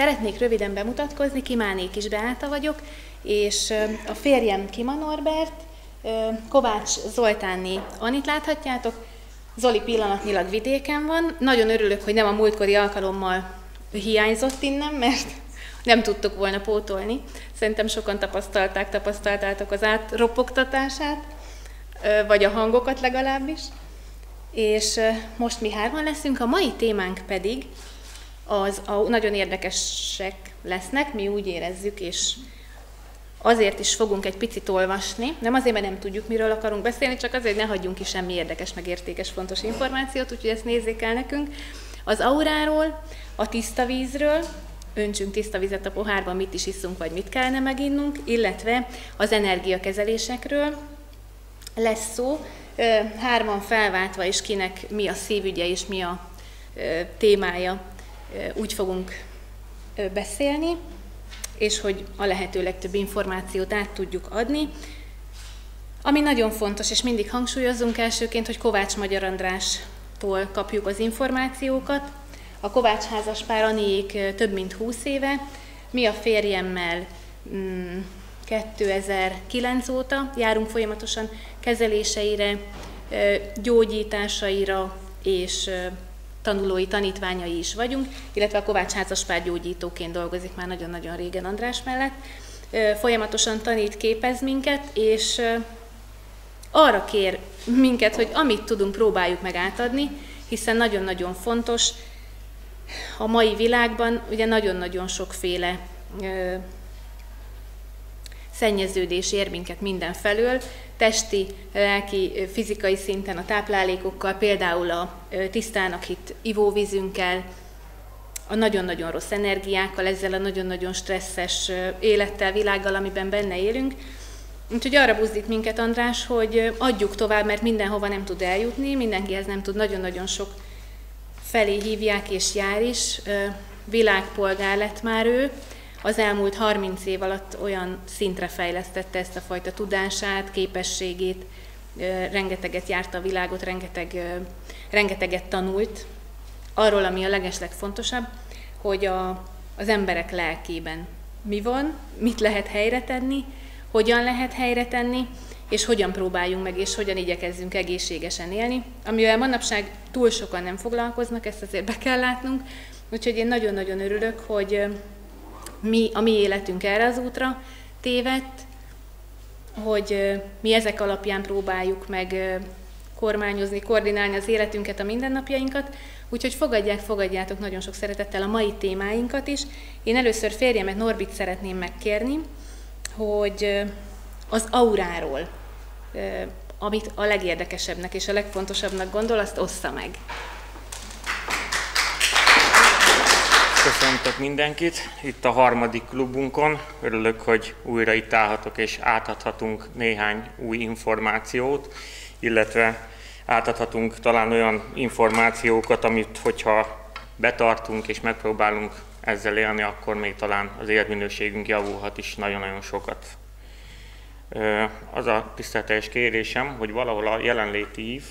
Szeretnék röviden bemutatkozni, Kimánék is Beáta vagyok, és a férjem Kima Norbert, Kovács Zoltánni Anit láthatjátok, Zoli pillanatnyilag vidéken van. Nagyon örülök, hogy nem a múltkori alkalommal hiányzott innen, mert nem tudtuk volna pótolni. Szerintem sokan tapasztalták, tapasztaltátok az átropogtatását, vagy a hangokat legalábbis. És most mi hárman leszünk, a mai témánk pedig az a, nagyon érdekesek lesznek, mi úgy érezzük, és azért is fogunk egy picit olvasni, nem azért, mert nem tudjuk, miről akarunk beszélni, csak azért, hogy ne hagyjunk ki semmi érdekes, meg értékes, fontos információt, úgyhogy ezt nézzék el nekünk. Az auráról, a tiszta vízről, öntsünk tiszta vizet a pohárban, mit is iszunk, vagy mit kellene meginnunk, illetve az energiakezelésekről lesz szó, hárman felváltva is kinek mi a szívügye és mi a témája, úgy fogunk beszélni, és hogy a lehető legtöbb információt át tudjuk adni. Ami nagyon fontos, és mindig hangsúlyozunk elsőként, hogy Kovács Magyar Andrástól kapjuk az információkat. A Kovács házas pár Aniék több mint 20 éve, mi a férjemmel 2009 mm, óta járunk folyamatosan kezeléseire, gyógyításaira és tanulói, tanítványai is vagyunk, illetve a Kovács házaspár gyógyítóként dolgozik már nagyon-nagyon régen András mellett. Folyamatosan tanít, képez minket, és arra kér minket, hogy amit tudunk, próbáljuk meg átadni, hiszen nagyon-nagyon fontos, a mai világban ugye nagyon-nagyon sokféle szennyeződés ér minket mindenfelől, testi, lelki, fizikai szinten a táplálékokkal, például a tisztának itt ivóvízünkkel, a nagyon-nagyon rossz energiákkal, ezzel a nagyon-nagyon stresszes élettel, világgal, amiben benne élünk. Úgyhogy arra buzdít minket András, hogy adjuk tovább, mert mindenhova nem tud eljutni, mindenkihez nem tud, nagyon-nagyon sok felé hívják és jár is. Világpolgár lett már ő, az elmúlt 30 év alatt olyan szintre fejlesztette ezt a fajta tudását, képességét, rengeteget járta a világot, rengeteg, rengeteget tanult. Arról, ami a legeslegfontosabb, hogy a, az emberek lelkében mi van, mit lehet helyre tenni, hogyan lehet helyre tenni, és hogyan próbáljunk meg, és hogyan igyekezzünk egészségesen élni, amivel manapság túl sokan nem foglalkoznak, ezt azért be kell látnunk, úgyhogy én nagyon-nagyon örülök, hogy mi, a mi életünk erre az útra tévedt, hogy mi ezek alapján próbáljuk meg kormányozni, koordinálni az életünket, a mindennapjainkat, úgyhogy fogadják, fogadjátok nagyon sok szeretettel a mai témáinkat is. Én először férjemet, Norbit szeretném megkérni, hogy az auráról, amit a legérdekesebbnek és a legfontosabbnak gondol, azt ossza meg. Köszöntök mindenkit itt a harmadik klubunkon. Örülök, hogy újra itt állhatok és átadhatunk néhány új információt, illetve átadhatunk talán olyan információkat, amit hogyha betartunk és megpróbálunk ezzel élni, akkor még talán az életminőségünk javulhat is nagyon-nagyon sokat. Az a tisztelteljes kérésem, hogy valahol a jelenléti ív,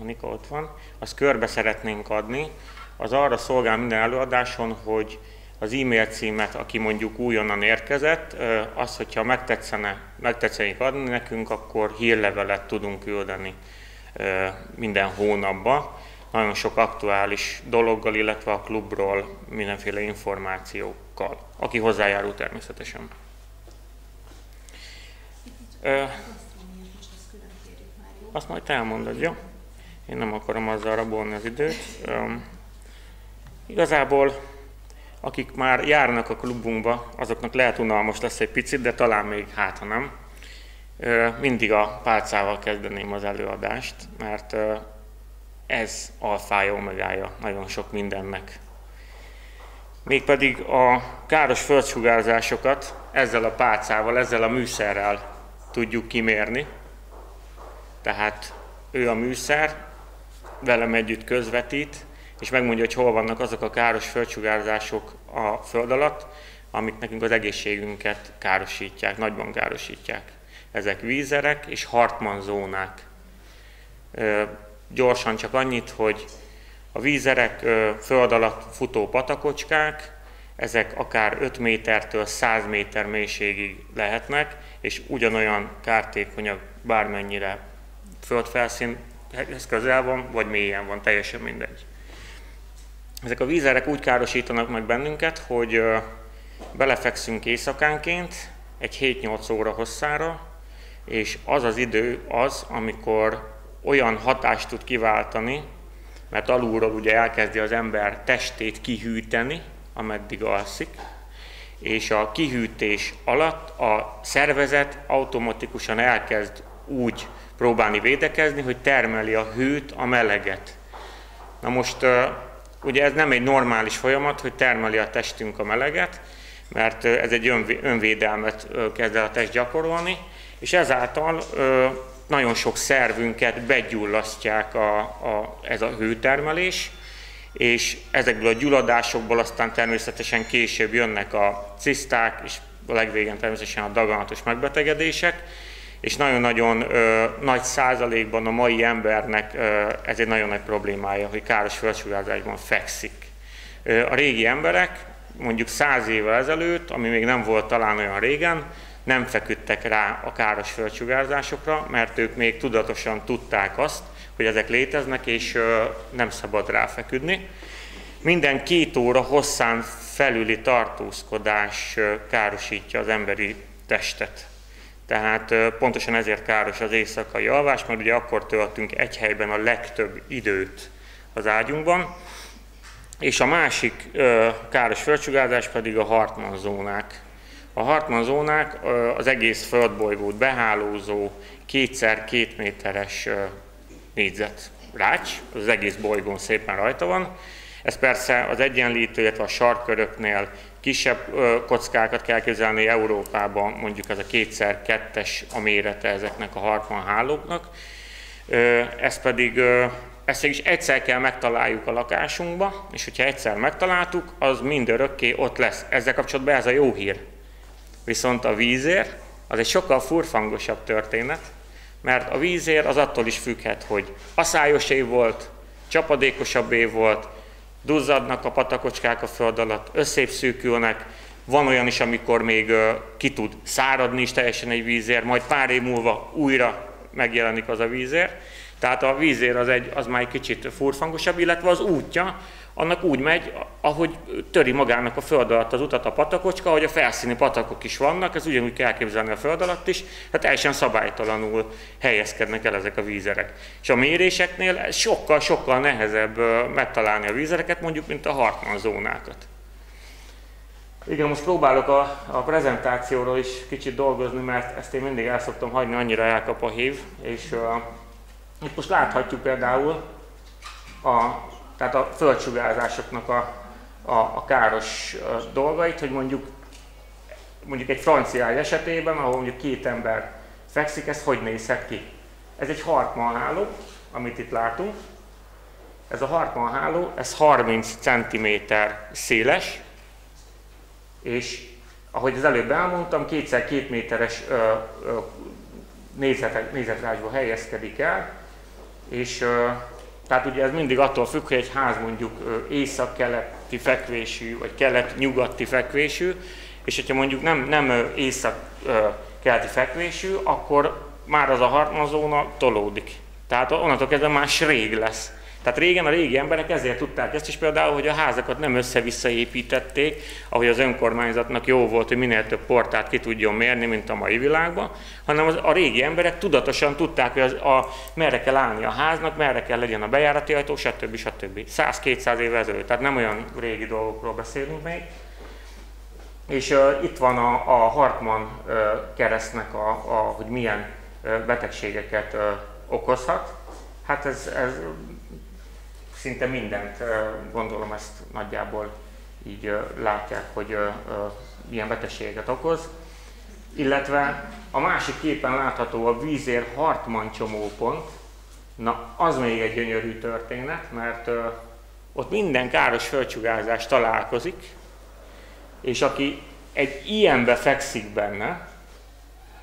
Anika ott van, azt körbe szeretnénk adni, az arra szolgál minden előadáson, hogy az e-mail címet, aki mondjuk újonnan érkezett, az, hogyha megtetszene, megtetszenik adni nekünk, akkor hírlevelet tudunk küldeni minden hónapban. Nagyon sok aktuális dologgal, illetve a klubról mindenféle információkkal, aki hozzájárul természetesen. Azt majd elmondod, jó? Én nem akarom azzal rabolni az időt. Igazából akik már járnak a klubunkba, azoknak lehet unalmas lesz egy picit, de talán még hát, ha nem. Mindig a pálcával kezdeném az előadást, mert ez alfája, omegája nagyon sok mindennek. Mégpedig a káros földsugárzásokat ezzel a pálcával, ezzel a műszerrel tudjuk kimérni. Tehát ő a műszer, velem együtt közvetít, és megmondja, hogy hol vannak azok a káros földsugárzások a föld alatt, amik nekünk az egészségünket károsítják, nagyban károsítják. Ezek vízerek és Hartmann zónák. Gyorsan csak annyit, hogy a vízerek föld alatt futó patakocskák, ezek akár 5 métertől 100 méter mélységig lehetnek, és ugyanolyan kártékonyak bármennyire földfelszínhez közel van, vagy mélyen van, teljesen mindegy. Ezek a vízerek úgy károsítanak meg bennünket, hogy belefekszünk éjszakánként egy 7-8 óra hosszára, és az az idő az, amikor olyan hatást tud kiváltani, mert alulról ugye elkezdi az ember testét kihűteni, ameddig alszik, és a kihűtés alatt a szervezet automatikusan elkezd úgy próbálni védekezni, hogy termeli a hőt, a meleget. Na most ugye ez nem egy normális folyamat, hogy termeli a testünk a meleget, mert ez egy önvédelmet kezd el a test gyakorolni, és ezáltal nagyon sok szervünket begyullasztják a, a, ez a hőtermelés, és ezekből a gyulladásokból aztán természetesen később jönnek a ciszták, és a legvégén természetesen a daganatos megbetegedések, és nagyon-nagyon nagy százalékban a mai embernek ö, ez egy nagyon nagy problémája, hogy káros földsugázásban fekszik. Ö, a régi emberek mondjuk száz évvel ezelőtt, ami még nem volt talán olyan régen, nem feküdtek rá a káros földsugárzásokra, mert ők még tudatosan tudták azt, hogy ezek léteznek, és nem szabad ráfeküdni. Minden két óra hosszán felüli tartózkodás károsítja az emberi testet. Tehát pontosan ezért káros az éjszakai alvás, mert ugye akkor töltünk egy helyben a legtöbb időt az ágyunkban, és a másik káros földsugárzás pedig a Hartmann zónák. A Hartmann zónák az egész földbolygót behálózó kétszer két méteres négyzet rács, az egész bolygón szépen rajta van. Ez persze az egyenlítő, illetve a sarköröknél kisebb kockákat kell kezelni Európában, mondjuk ez a kétszer kettes a mérete ezeknek a Hartmann hálóknak. Ez pedig ezt is egyszer kell megtaláljuk a lakásunkba, és hogyha egyszer megtaláltuk, az mindörökké ott lesz. Ezzel kapcsolatban ez a jó hír. Viszont a vízér az egy sokkal furfangosabb történet, mert a vízér az attól is függhet, hogy aszályos év volt, csapadékosabb év volt, duzzadnak a patakocskák a föld alatt, összépszűkülnek, van olyan is, amikor még ki tud száradni is teljesen egy vízér, majd pár év múlva újra megjelenik az a vízér. Tehát a vízér az, egy, az már egy kicsit furfangosabb, illetve az útja, annak úgy megy, ahogy töri magának a föld alatt az utat a patakocska, hogy a felszíni patakok is vannak, ez ugyanúgy kell képzelni a föld alatt is, tehát teljesen szabálytalanul helyezkednek el ezek a vízerek. És a méréseknél sokkal-sokkal nehezebb megtalálni a vízereket, mondjuk, mint a Hartmann zónákat. Igen, most próbálok a, a prezentációról is kicsit dolgozni, mert ezt én mindig el szoktam hagyni, annyira elkap a hív, és uh, itt most láthatjuk például a tehát a földsugárzásoknak a, a, a káros dolgait, hogy mondjuk mondjuk egy francia esetében, ahol mondjuk két ember fekszik, ez hogy nézhet ki? Ez egy Hartmann amit itt látunk. Ez a Hartmann ez 30 cm széles, és ahogy az előbb elmondtam, kétszer két méteres ö, ö, nézetrácsba helyezkedik el, és ö, tehát ugye ez mindig attól függ, hogy egy ház mondjuk észak-keleti fekvésű, vagy kelet-nyugati fekvésű, és hogyha mondjuk nem, nem észak-keleti fekvésű, akkor már az a hartmazóna tolódik. Tehát onnantól kezdve már rég lesz. Tehát régen a régi emberek ezért tudták ezt is például, hogy a házakat nem össze-vissza építették, ahogy az önkormányzatnak jó volt, hogy minél több portát ki tudjon mérni, mint a mai világban, hanem az, a régi emberek tudatosan tudták, hogy az, a, merre kell állni a háznak, merre kell legyen a bejárati ajtó, stb. stb. 100-200 éve ezelőtt, tehát nem olyan régi dolgokról beszélünk még. És uh, itt van a, a Hartmann uh, keresztnek, a, a, hogy milyen uh, betegségeket uh, okozhat. Hát ez, ez szinte mindent, gondolom ezt nagyjából így látják, hogy milyen betegségeket okoz. Illetve a másik képen látható a vízér Hartmann csomópont, na az még egy gyönyörű történet, mert ott minden káros földsugárzás találkozik, és aki egy ilyenbe fekszik benne,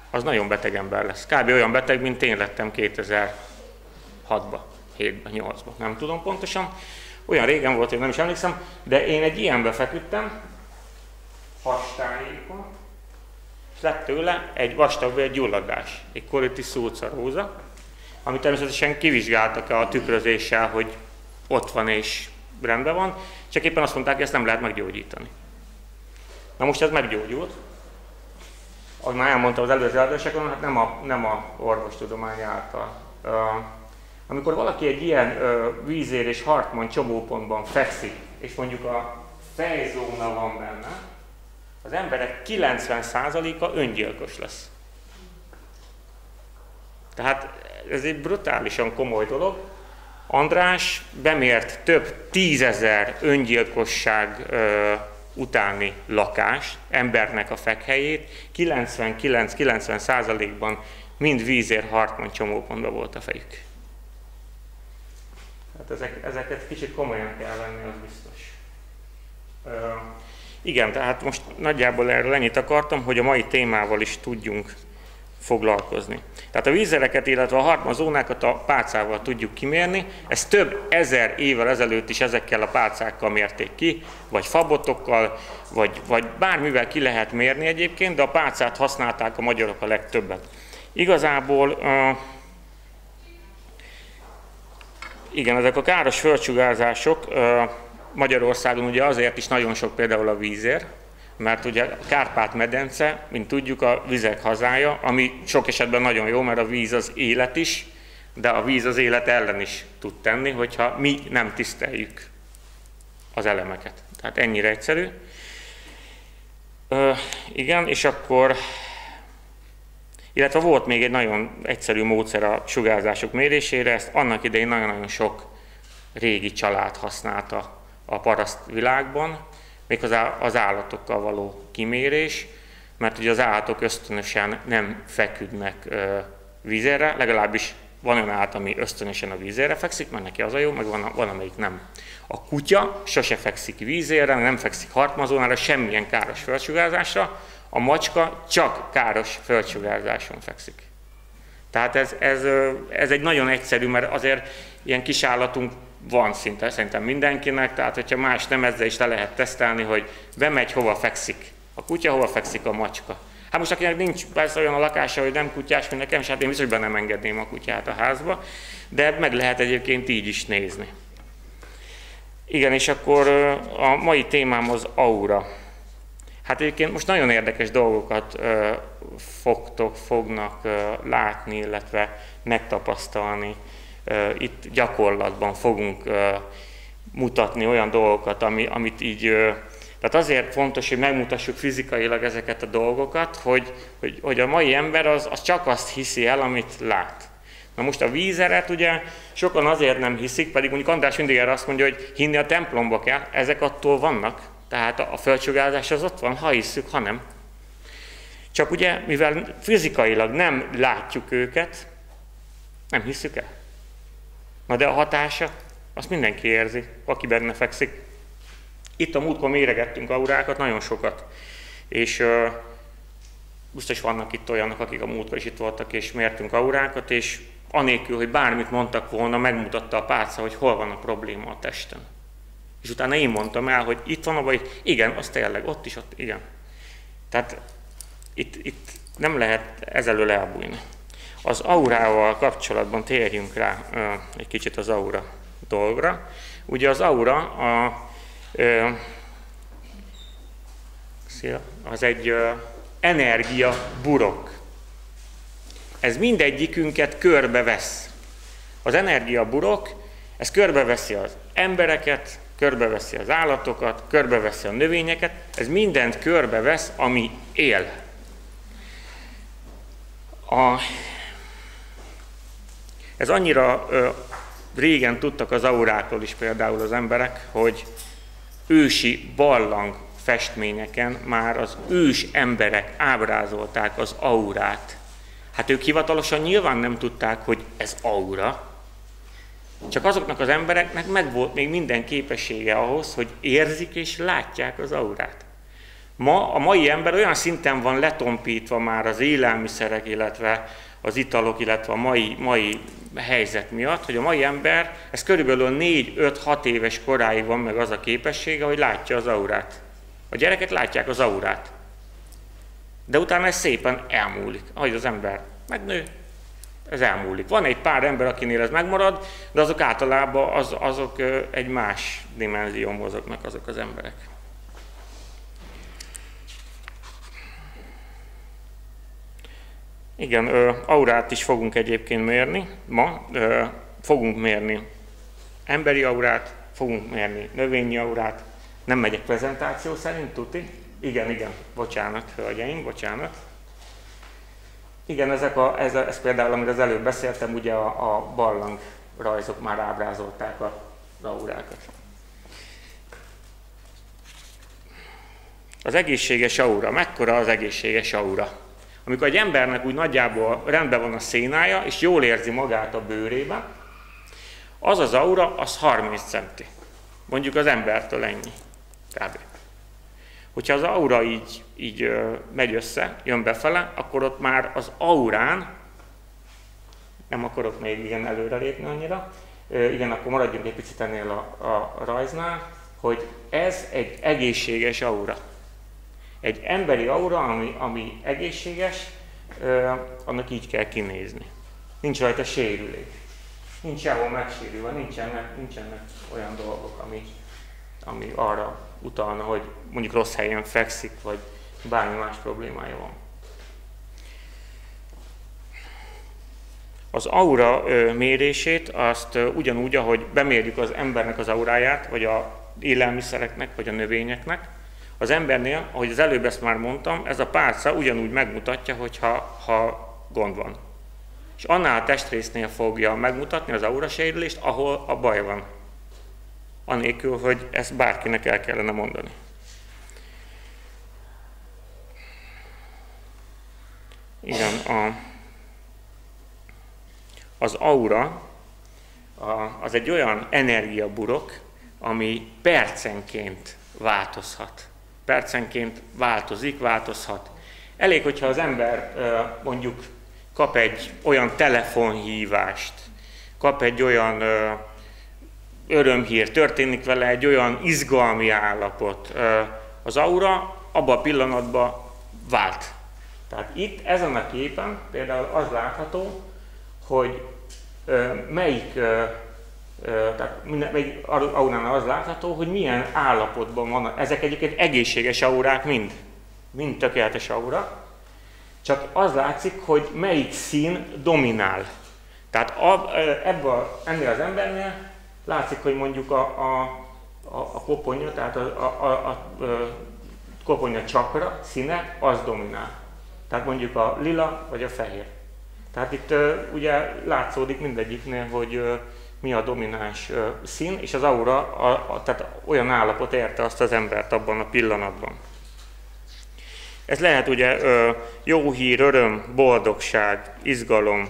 az nagyon beteg ember lesz. Kb. olyan beteg, mint én lettem 2006-ban. 7-ben, 8-ban, nem tudom pontosan. Olyan régen volt, hogy nem is emlékszem, de én egy ilyenbe feküdtem, hastájékon, és lett tőle egy vastag gyulladás, egy kolitis szulcaróza, amit természetesen kivizsgáltak a tükrözéssel, hogy ott van és rendben van, csak éppen azt mondták, hogy ezt nem lehet meggyógyítani. Na most ez meggyógyult, ahogy már elmondtam az előző adásokon, hát nem a, nem a orvostudomány által. Amikor valaki egy ilyen uh, vízér és hartman csomópontban fekszik, és mondjuk a fejzóna van benne, az emberek 90%-a öngyilkos lesz. Tehát ez egy brutálisan komoly dolog. András bemért több tízezer öngyilkosság uh, utáni lakás, embernek a fekhelyét, 99-90 százalékban mind vízér Hartman csomópontban volt a fejük. Hát ezek, ezeket kicsit komolyan kell venni, az biztos. Ö, igen, tehát most nagyjából erről ennyit akartam, hogy a mai témával is tudjunk foglalkozni. Tehát a vízereket, illetve a harmazónákat a pálcával tudjuk kimérni. Ez több ezer évvel ezelőtt is ezekkel a pálcákkal mérték ki, vagy fabotokkal, vagy, vagy bármivel ki lehet mérni egyébként, de a pálcát használták a magyarok a legtöbbet. Igazából igen, ezek a káros földsugárzások Magyarországon ugye azért is nagyon sok például a vízér, mert ugye a Kárpát-medence, mint tudjuk, a vizek hazája, ami sok esetben nagyon jó, mert a víz az élet is, de a víz az élet ellen is tud tenni, hogyha mi nem tiszteljük az elemeket. Tehát ennyire egyszerű. Ö, igen, és akkor, illetve volt még egy nagyon egyszerű módszer a sugárzások mérésére, ezt annak idején nagyon-nagyon sok régi család használta a paraszt világban, méghozzá az állatokkal való kimérés, mert ugye az állatok ösztönösen nem feküdnek vízére, legalábbis van olyan állat, ami ösztönösen a vízére fekszik, mert neki az a jó, meg van, van amelyik nem. A kutya sose fekszik vízére, nem fekszik hartmazónára, semmilyen káros földsugárzásra, a macska csak káros földsugárzáson fekszik. Tehát ez, ez, ez egy nagyon egyszerű, mert azért ilyen kis állatunk van szinte szerintem mindenkinek, tehát hogyha más nem ezzel is le lehet tesztelni, hogy bemegy, hova fekszik a kutya, hova fekszik a macska. Hát most akinek nincs persze olyan a lakása, hogy nem kutyás, mint nekem, és hát én biztos, nem engedném a kutyát a házba, de meg lehet egyébként így is nézni. Igen, és akkor a mai témám az aura. Hát egyébként most nagyon érdekes dolgokat fogtok, fognak látni, illetve megtapasztalni itt gyakorlatban fogunk mutatni olyan dolgokat, ami, amit így, tehát azért fontos, hogy megmutassuk fizikailag ezeket a dolgokat, hogy, hogy, hogy a mai ember az, az csak azt hiszi el, amit lát. Na most a vízeret ugye sokan azért nem hiszik, pedig mondjuk András mindig erre azt mondja, hogy hinni a templomba kell, ezek attól vannak, tehát a földsugárzás az ott van, ha hiszük, ha nem. Csak ugye, mivel fizikailag nem látjuk őket, nem hiszük el. Na de a hatása, azt mindenki érzi, aki benne fekszik. Itt a múltkor méregettünk aurákat, nagyon sokat. És uh, biztos vannak itt olyanok, akik a múltkor is itt voltak, és mértünk aurákat, és anélkül, hogy bármit mondtak volna, megmutatta a pálca, hogy hol van a probléma a testen. És utána én mondtam el, hogy itt van a baj, igen, az tényleg, ott is, ott, igen. Tehát itt, itt nem lehet ezelől elbújni. Az aurával kapcsolatban térjünk rá egy kicsit az aura dolgra. Ugye az aura a, az egy energia burok. Ez mindegyikünket körbevesz. Az energia burok, ez körbeveszi az embereket, körbeveszi az állatokat, körbeveszi a növényeket, ez mindent körbevesz, ami él. A, ez annyira ö, régen tudtak az aurákról is például az emberek, hogy ősi ballang festményeken már az ős emberek ábrázolták az aurát. Hát ők hivatalosan nyilván nem tudták, hogy ez aura, csak azoknak az embereknek megvolt még minden képessége ahhoz, hogy érzik és látják az aurát. Ma a mai ember olyan szinten van letompítva már az élelmiszerek, illetve az italok, illetve a mai, mai helyzet miatt, hogy a mai ember, ez körülbelül 4-5-6 éves koráig van meg az a képessége, hogy látja az aurát. A gyerekek látják az aurát. De utána ez szépen elmúlik, ahogy az ember megnő, ez elmúlik. Van egy pár ember, akinél ez megmarad, de azok általában az, azok egy más dimenzión mozognak azok az emberek. Igen, aurát is fogunk egyébként mérni ma. Fogunk mérni emberi aurát, fogunk mérni növényi aurát. Nem megyek prezentáció szerint, tuti? Igen, igen, bocsánat, hölgyeim, bocsánat. Igen, ezek a, ez, ez például, amit az előbb beszéltem, ugye a, a ballang rajzok már ábrázolták a aurákat. Az egészséges aura. Mekkora az egészséges aura? Amikor egy embernek úgy nagyjából rendben van a szénája, és jól érzi magát a bőrében, az az aura, az 30 centi. Mondjuk az embertől ennyi. Kb. Hogyha az aura így, így megy össze, jön befele, akkor ott már az aurán, nem akarok még igen előrelépni annyira, igen, akkor maradjunk egy picit ennél a, a rajznál, hogy ez egy egészséges aura. Egy emberi aura, ami, ami egészséges, annak így kell kinézni. Nincs rajta sérülés. Nincs sehol megsérülve, nincsenek, nincsenek olyan dolgok, ami, ami arra utalna, hogy mondjuk rossz helyen fekszik, vagy bármi más problémája van. Az aura mérését azt ugyanúgy, ahogy bemérjük az embernek az auráját, vagy a élelmiszereknek, vagy a növényeknek, az embernél, ahogy az előbb ezt már mondtam, ez a párca ugyanúgy megmutatja, hogyha ha gond van. És annál a testrésznél fogja megmutatni az aura sérülést, ahol a baj van anélkül, hogy ezt bárkinek el kellene mondani. Igen, a, az aura a, az egy olyan energiaburok, ami percenként változhat. Percenként változik, változhat. Elég, hogyha az ember mondjuk kap egy olyan telefonhívást, kap egy olyan örömhír, történik vele egy olyan izgalmi állapot. Az aura abban a pillanatban vált. Tehát itt ezen a képen például az látható, hogy melyik, tehát minden, melyik auránál az látható, hogy milyen állapotban van. Ezek egyébként egészséges aurák mind, mind tökéletes aura, csak az látszik, hogy melyik szín dominál. Tehát ebből, ennél az embernél látszik, hogy mondjuk a, a, a, a koponya, tehát a, a, a, a koponya csakra színe, az dominál. Tehát mondjuk a lila vagy a fehér. Tehát itt ugye látszódik mindegyiknél, hogy mi a domináns szín, és az aura, a, a, tehát olyan állapot érte azt az embert abban a pillanatban. Ez lehet ugye jó hír, öröm, boldogság, izgalom,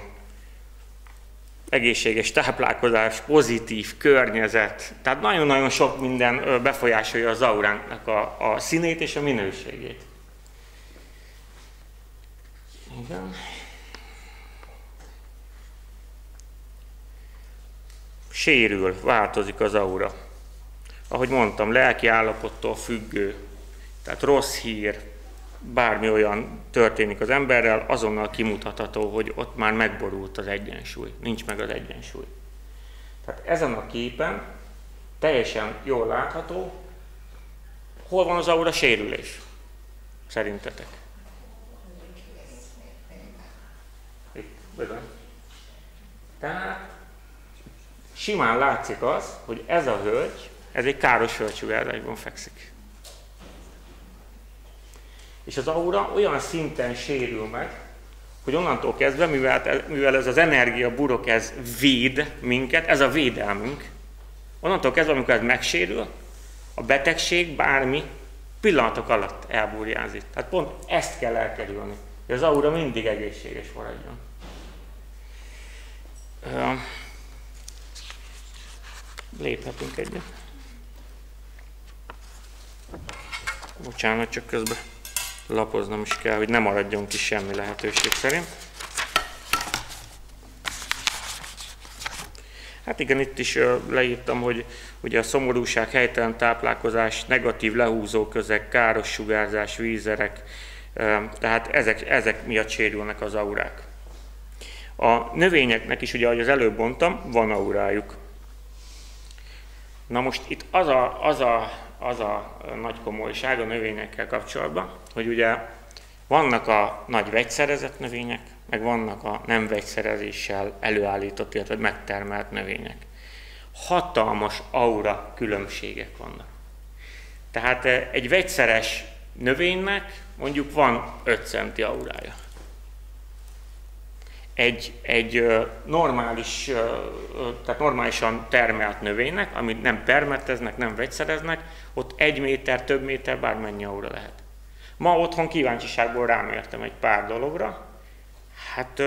egészséges táplálkozás, pozitív környezet. Tehát nagyon-nagyon sok minden befolyásolja az auránknak a, a színét és a minőségét. Igen. Sérül, változik az aura. Ahogy mondtam, lelki állapottól függő. Tehát rossz hír, bármi olyan történik az emberrel, azonnal kimutatható, hogy ott már megborult az egyensúly, nincs meg az egyensúly. Tehát ezen a képen teljesen jól látható, hol van az aura sérülés, szerintetek. Itt, Tehát simán látszik az, hogy ez a hölgy, ez egy káros földsugárzásban fekszik. És az aura olyan szinten sérül meg, hogy onnantól kezdve, mivel, mivel ez az energia burok, ez véd minket, ez a védelmünk, onnantól kezdve, amikor ez megsérül, a betegség bármi pillanatok alatt elburjázik. Tehát pont ezt kell elkerülni, hogy az aura mindig egészséges maradjon. Léphetünk egyet. Bocsánat, csak közben lapoznom is kell, hogy ne maradjon ki semmi lehetőség szerint. Hát igen, itt is leírtam, hogy ugye a szomorúság, helytelen táplálkozás, negatív lehúzó közeg, káros sugárzás, vízerek, tehát ezek, ezek miatt sérülnek az aurák. A növényeknek is, ugye, ahogy az előbb mondtam, van aurájuk. Na most itt az a, az a, az a nagy komolyság a növényekkel kapcsolatban, hogy ugye vannak a nagy vegyszerezett növények, meg vannak a nem vegyszerezéssel előállított, illetve megtermelt növények. Hatalmas aura különbségek vannak. Tehát eh, egy vegyszeres növénynek mondjuk van 5 centi aurája. Egy, egy normális, tehát normálisan termelt növénynek, amit nem permeteznek, nem vegyszereznek, ott egy méter, több méter, bármennyi aura lehet. Ma otthon kíváncsiságból rámértem egy pár dologra, hát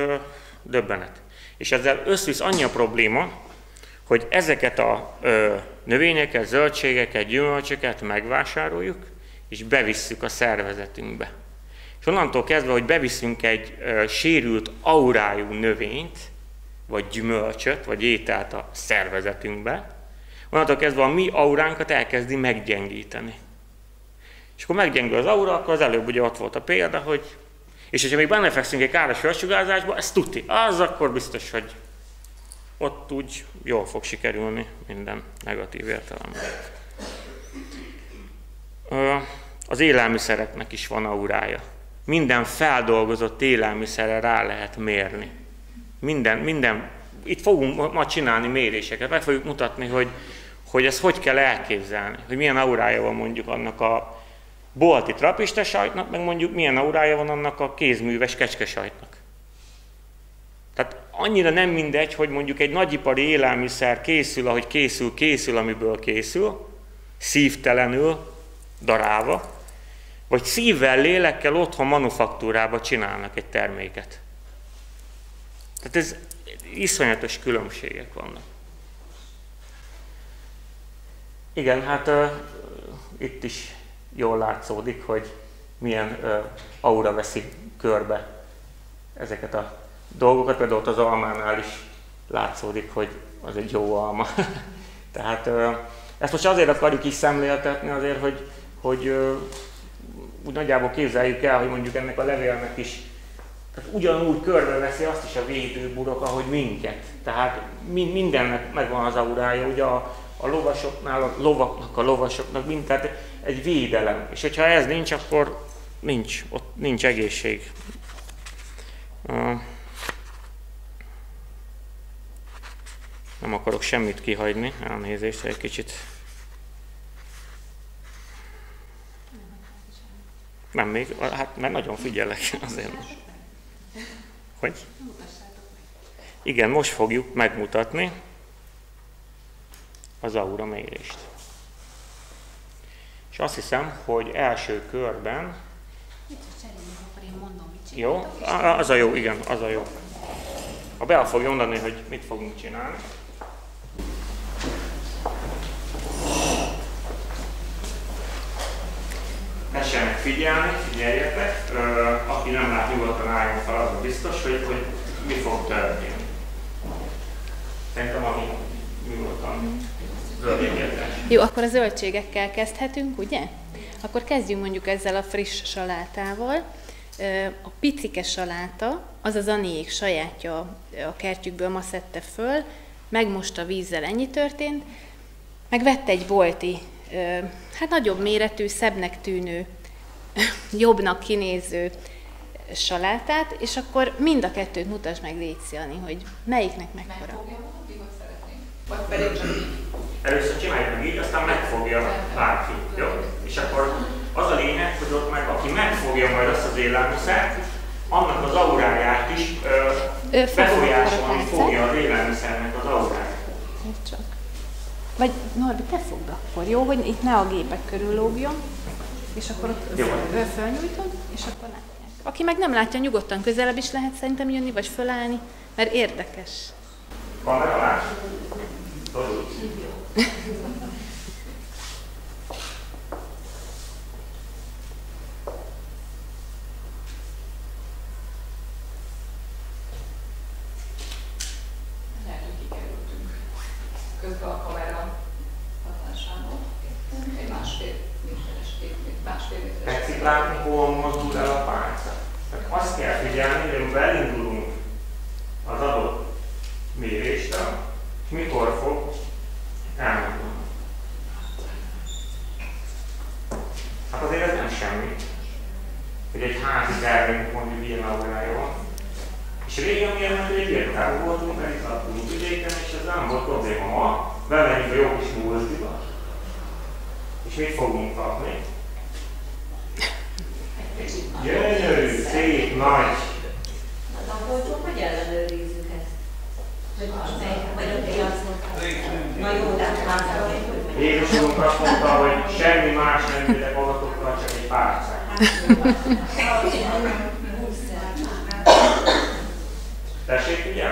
döbbenet. És ezzel összvisz annyi a probléma, hogy ezeket a ö, növényeket, zöldségeket, gyümölcsöket megvásároljuk, és bevisszük a szervezetünkbe. És onnantól kezdve, hogy beviszünk egy ö, sérült aurájú növényt, vagy gyümölcsöt, vagy ételt a szervezetünkbe, onnantól kezdve a mi auránkat elkezdi meggyengíteni. És akkor meggyengül az aura, akkor az előbb ugye ott volt a példa, hogy és hogyha még benne fekszünk egy káros felsugárzásba, ez tuti. Az akkor biztos, hogy ott úgy jól fog sikerülni minden negatív értelemben. Az élelmiszereknek is van aurája. Minden feldolgozott élelmiszerre rá lehet mérni. Minden, minden, itt fogunk ma csinálni méréseket, meg fogjuk mutatni, hogy, hogy ezt hogy kell elképzelni, hogy milyen aurája van mondjuk annak a bolti trapista sajtnak, meg mondjuk milyen aurája van annak a kézműves kecskesajtnak. Tehát annyira nem mindegy, hogy mondjuk egy nagyipari élelmiszer készül, ahogy készül, készül, amiből készül, szívtelenül, darálva, vagy szívvel, lélekkel otthon manufaktúrába csinálnak egy terméket. Tehát ez iszonyatos különbségek vannak. Igen, hát uh, itt is jól látszódik, hogy milyen uh, aura veszi körbe ezeket a dolgokat. Például ott az almánál is látszódik, hogy az egy jó alma. Tehát uh, ezt most azért akarjuk is szemléltetni, azért, hogy, hogy uh, úgy nagyjából képzeljük el, hogy mondjuk ennek a levélnek is tehát ugyanúgy körbeveszi azt is a védőburok, ahogy minket. Tehát mindennek megvan az aurája, ugye a, a lovasoknál, a lovaknak, a lovasoknak, mind, tehát egy védelem. És hogyha ez nincs, akkor nincs, ott nincs egészség. Nem akarok semmit kihagyni, elnézést, egy kicsit. Nem még, hát mert nagyon figyelek azért. Hogy? Igen, most fogjuk megmutatni az aura mérést. És azt hiszem, hogy első körben... Jó, az a jó, igen, az a jó. A Bea fogja mondani, hogy mit fogunk csinálni. Tessenek figyelni, figyeljetek. Aki nem lát, nyugodtan álljon fel, az a biztos, hogy, hogy mi fog történni. Szerintem ami nyugodtan jó, akkor a zöldségekkel kezdhetünk, ugye? Akkor kezdjünk mondjuk ezzel a friss salátával. A picike saláta, az az Aniék sajátja a kertjükből ma szedte föl, megmosta vízzel, ennyi történt, meg vette egy bolti, hát nagyobb méretű, szebbnek tűnő, jobbnak kinéző salátát, és akkor mind a kettőt mutasd meg Léci hogy melyiknek mekkora. Vagy pedig csak így? Először csináljuk meg így, aztán megfogja bárki. Jó? És akkor az a lényeg, hogy ott meg, aki megfogja majd azt az élelmiszert, annak az auráját is ö, befolyásolni fogja az élelmiszernek az auráját. Vagy Norbi, te fogd akkor, jó? Hogy itt ne a gépek körül lógjon, és akkor ott jó. fölnyújtod, és akkor látják. Aki meg nem látja, nyugodtan közelebb is lehet szerintem jönni, vagy fölállni, mert érdekes. Kamera lát? közben a kamera. Egy másfél méteres, másfél méteres. Tetszik látni, hol mozdul el a pálca. Tehát azt kell figyelni, hogy amikor elindulunk az adott mérésre, mikor fog elmozdulni. Hát azért ez nem semmi, hogy egy házi tervünk mondjuk ilyen aurája van. És régen milyen, hogy egy ilyen voltunk, elittattunk ügyéken, és ez nem volt probléma ma, bemegyünk a jó kis múltiba, és mit fogunk kapni? Gyönyörű, szép, nagy. Hát akkor hogy ellenőrizzük ezt? Vagy a piacon? Na jó, de hát Jézusunk azt mondta, hogy semmi más nem jöttek magatokkal, csak egy párcát. Tessék, ugye?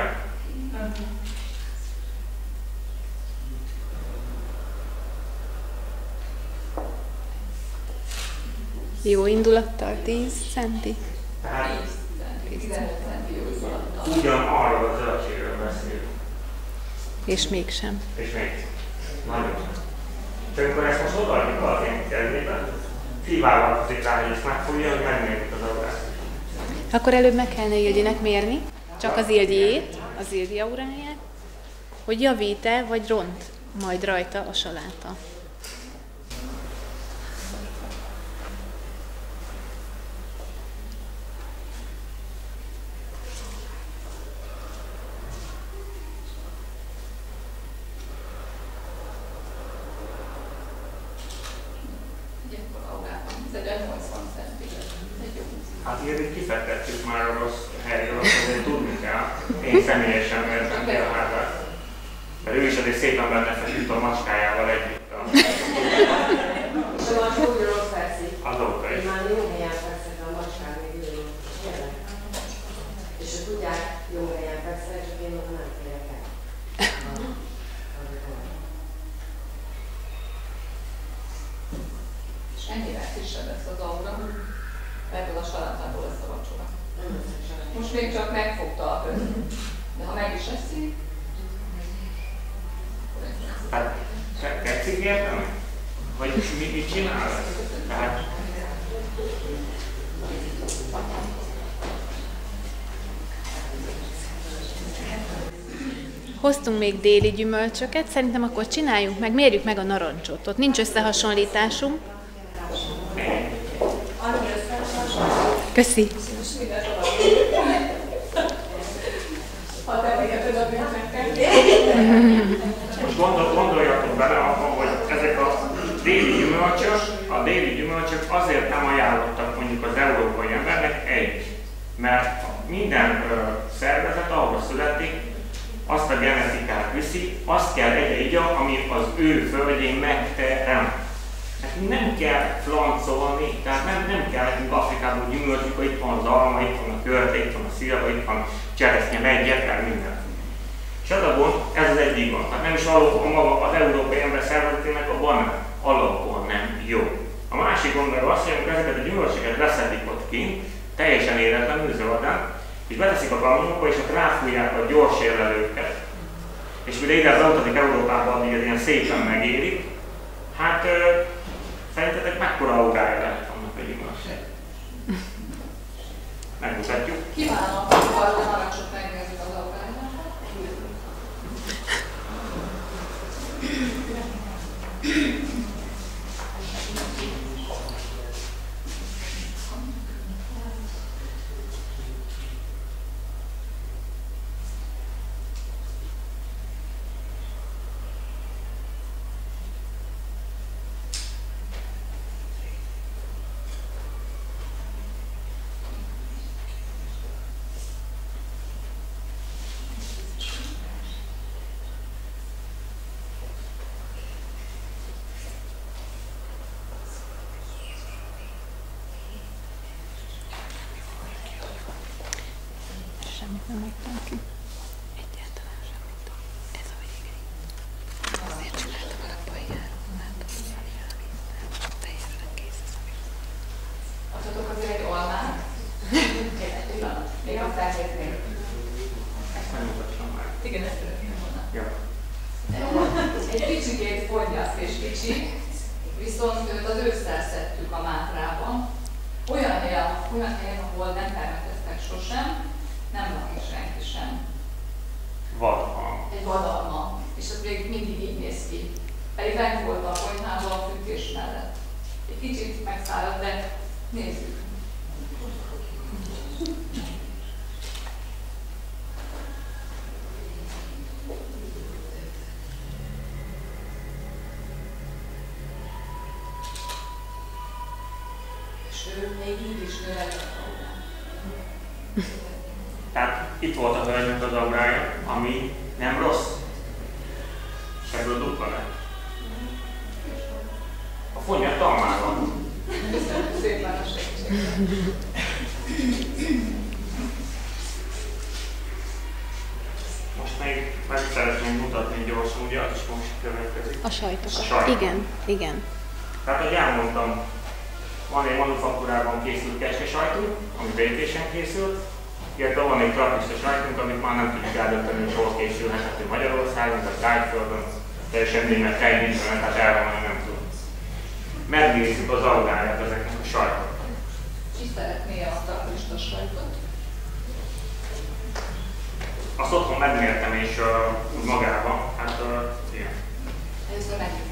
Jó indulattal 10 centi. Tehát 15 centi jó indulattal. ugyan arról a zöldségről beszélünk. És mégsem. És még nagyon. És amikor ezt most odaadjuk valakinek kezébe, kivállalkozik rá, hogy ezt megfogja, hogy megmérjük az aurát. Akkor előbb meg kellene Ildinek mérni, csak az Ildiét, az Ildi auráját, hogy javít-e vagy ront majd rajta a saláta. Ilyenkor aurában. Ez egy olyan 80 centi. Egy jó Hát így kifektettük már a rossz helyről, azt azért tudni kell. Én személyesen értem ki a házat. Mert ő is azért szépen benne feküdt a maskájával együtt. a- Szóval úgy rossz fekszik. Azóta is. Én már jó helyen fekszek, a macskák még ülő. Tényleg. És ők tudják, jó helyen fekszek, csak én oda nem férek el. És ennyivel kisebb lesz az aura, ebből a salátából lesz a vacsora. Most még csak megfogta a között. De ha meg is eszi, akkor ez lesz. Hát, te- tetszik érteni? Hogy mit, mit csinál? Tehát, Hoztunk még déli gyümölcsöket, szerintem akkor csináljunk meg, mérjük meg a narancsot. Ott nincs összehasonlításunk. Köszi. Most gondol, gondoljatok bele abba, hogy ezek a déli gyümölcsök, a déli gyümölcsök azért nem ajánlottak mondjuk az európai embernek egy, mert minden szervezet, ahol születik, azt a genetikát viszi, azt kell egye igya, ami az ő földjén megterem. Nekünk nem kell flancolni, tehát nem, nem kell nekünk Afrikából gyümölcsük, itt van az alma, itt van a körte, itt van a szilva, itt van cseresznye, megye, kell minden. És az a gond, ez az egyik gond. Tehát nem is alapul a maga az európai ember szervezetének a banán. Alapból nem jó. A másik gond meg az, hogy ezeket a gyümölcsöket leszedik ott kint, teljesen éretlenül zölden, és beteszik a kamionokba, és ott ráfújják a gyors érlelőket, és mire ide az autatik Európába, addig ez ilyen szépen megérik, hát ö, szerintetek mekkora aurája lehet annak a gyümölcsnek? Megmutatjuk. Kívánom, ha a narancsot megnézzük az auráját. Semmit nem hagytam ki. Egyáltalán semmit. Ez a vége. Azért csináltam alapba ilyen. Látom, hogy teljesen kész az, ami Adhatok azért egy almát. Egy pillanat. Még azt elkezdném. Ezt nem mutatom már. Igen, ezt szeretném volna. Ja. Egy Egy kicsikét fogyaszt és kicsi, viszont őt az ősszel szedtük a Mátrában. Olyan helyen, olyan helyen, ahol nem permeteztek sosem, nem lakik senki sem. Vadalma. Egy vadalma, és ez még mindig így néz ki. Pedig bent volt a konyhában a fűtés mellett. Egy kicsit megszállott, de nézzük. És ő még így is növekedett Tehát itt volt a hölgynek az aurája, ami nem rossz. És ebből dupla lett. A fonya talmában. Szépen a. Most még meg szeretném mutatni gyorsan, ugye az is most következik. A sajtokat. Sajtok. Igen, igen. Tehát, ahogy elmondtam, van egy manufaktúrában készült keske sajtunk, ami békésen készült, illetve van egy klappista sajtunk, amit már nem tudjuk eldönteni, hogy hol készülhet, hogy Magyarországon, vagy Tájföldön, teljesen német helynézben, tehát erre már nem tudom. Megnézzük az auráját ezeknek a sajtoknak. Ki szeretné a klappista sajtot? Azt otthon megmértem, és uh, úgy magában, hát uh, ilyen. Először megnyitom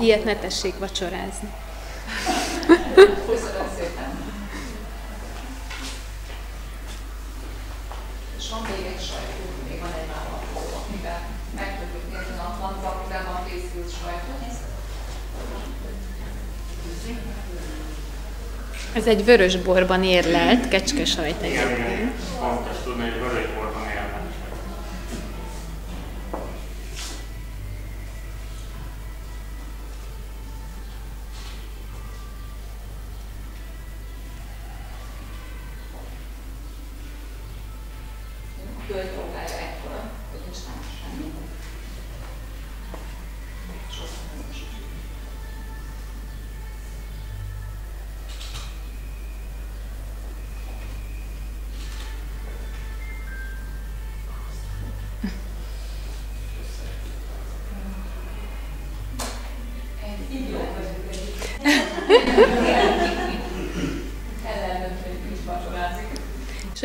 Ilyet ne tessék vacsorázni. Köszönöm szépen. És van még egy sajtó, még van egy vállalkozó, amiben meg tudjuk nézni a manufakturában készült sajtot. Ez egy vörös borban érlelt kecske sajt Igen, igen, egyébként.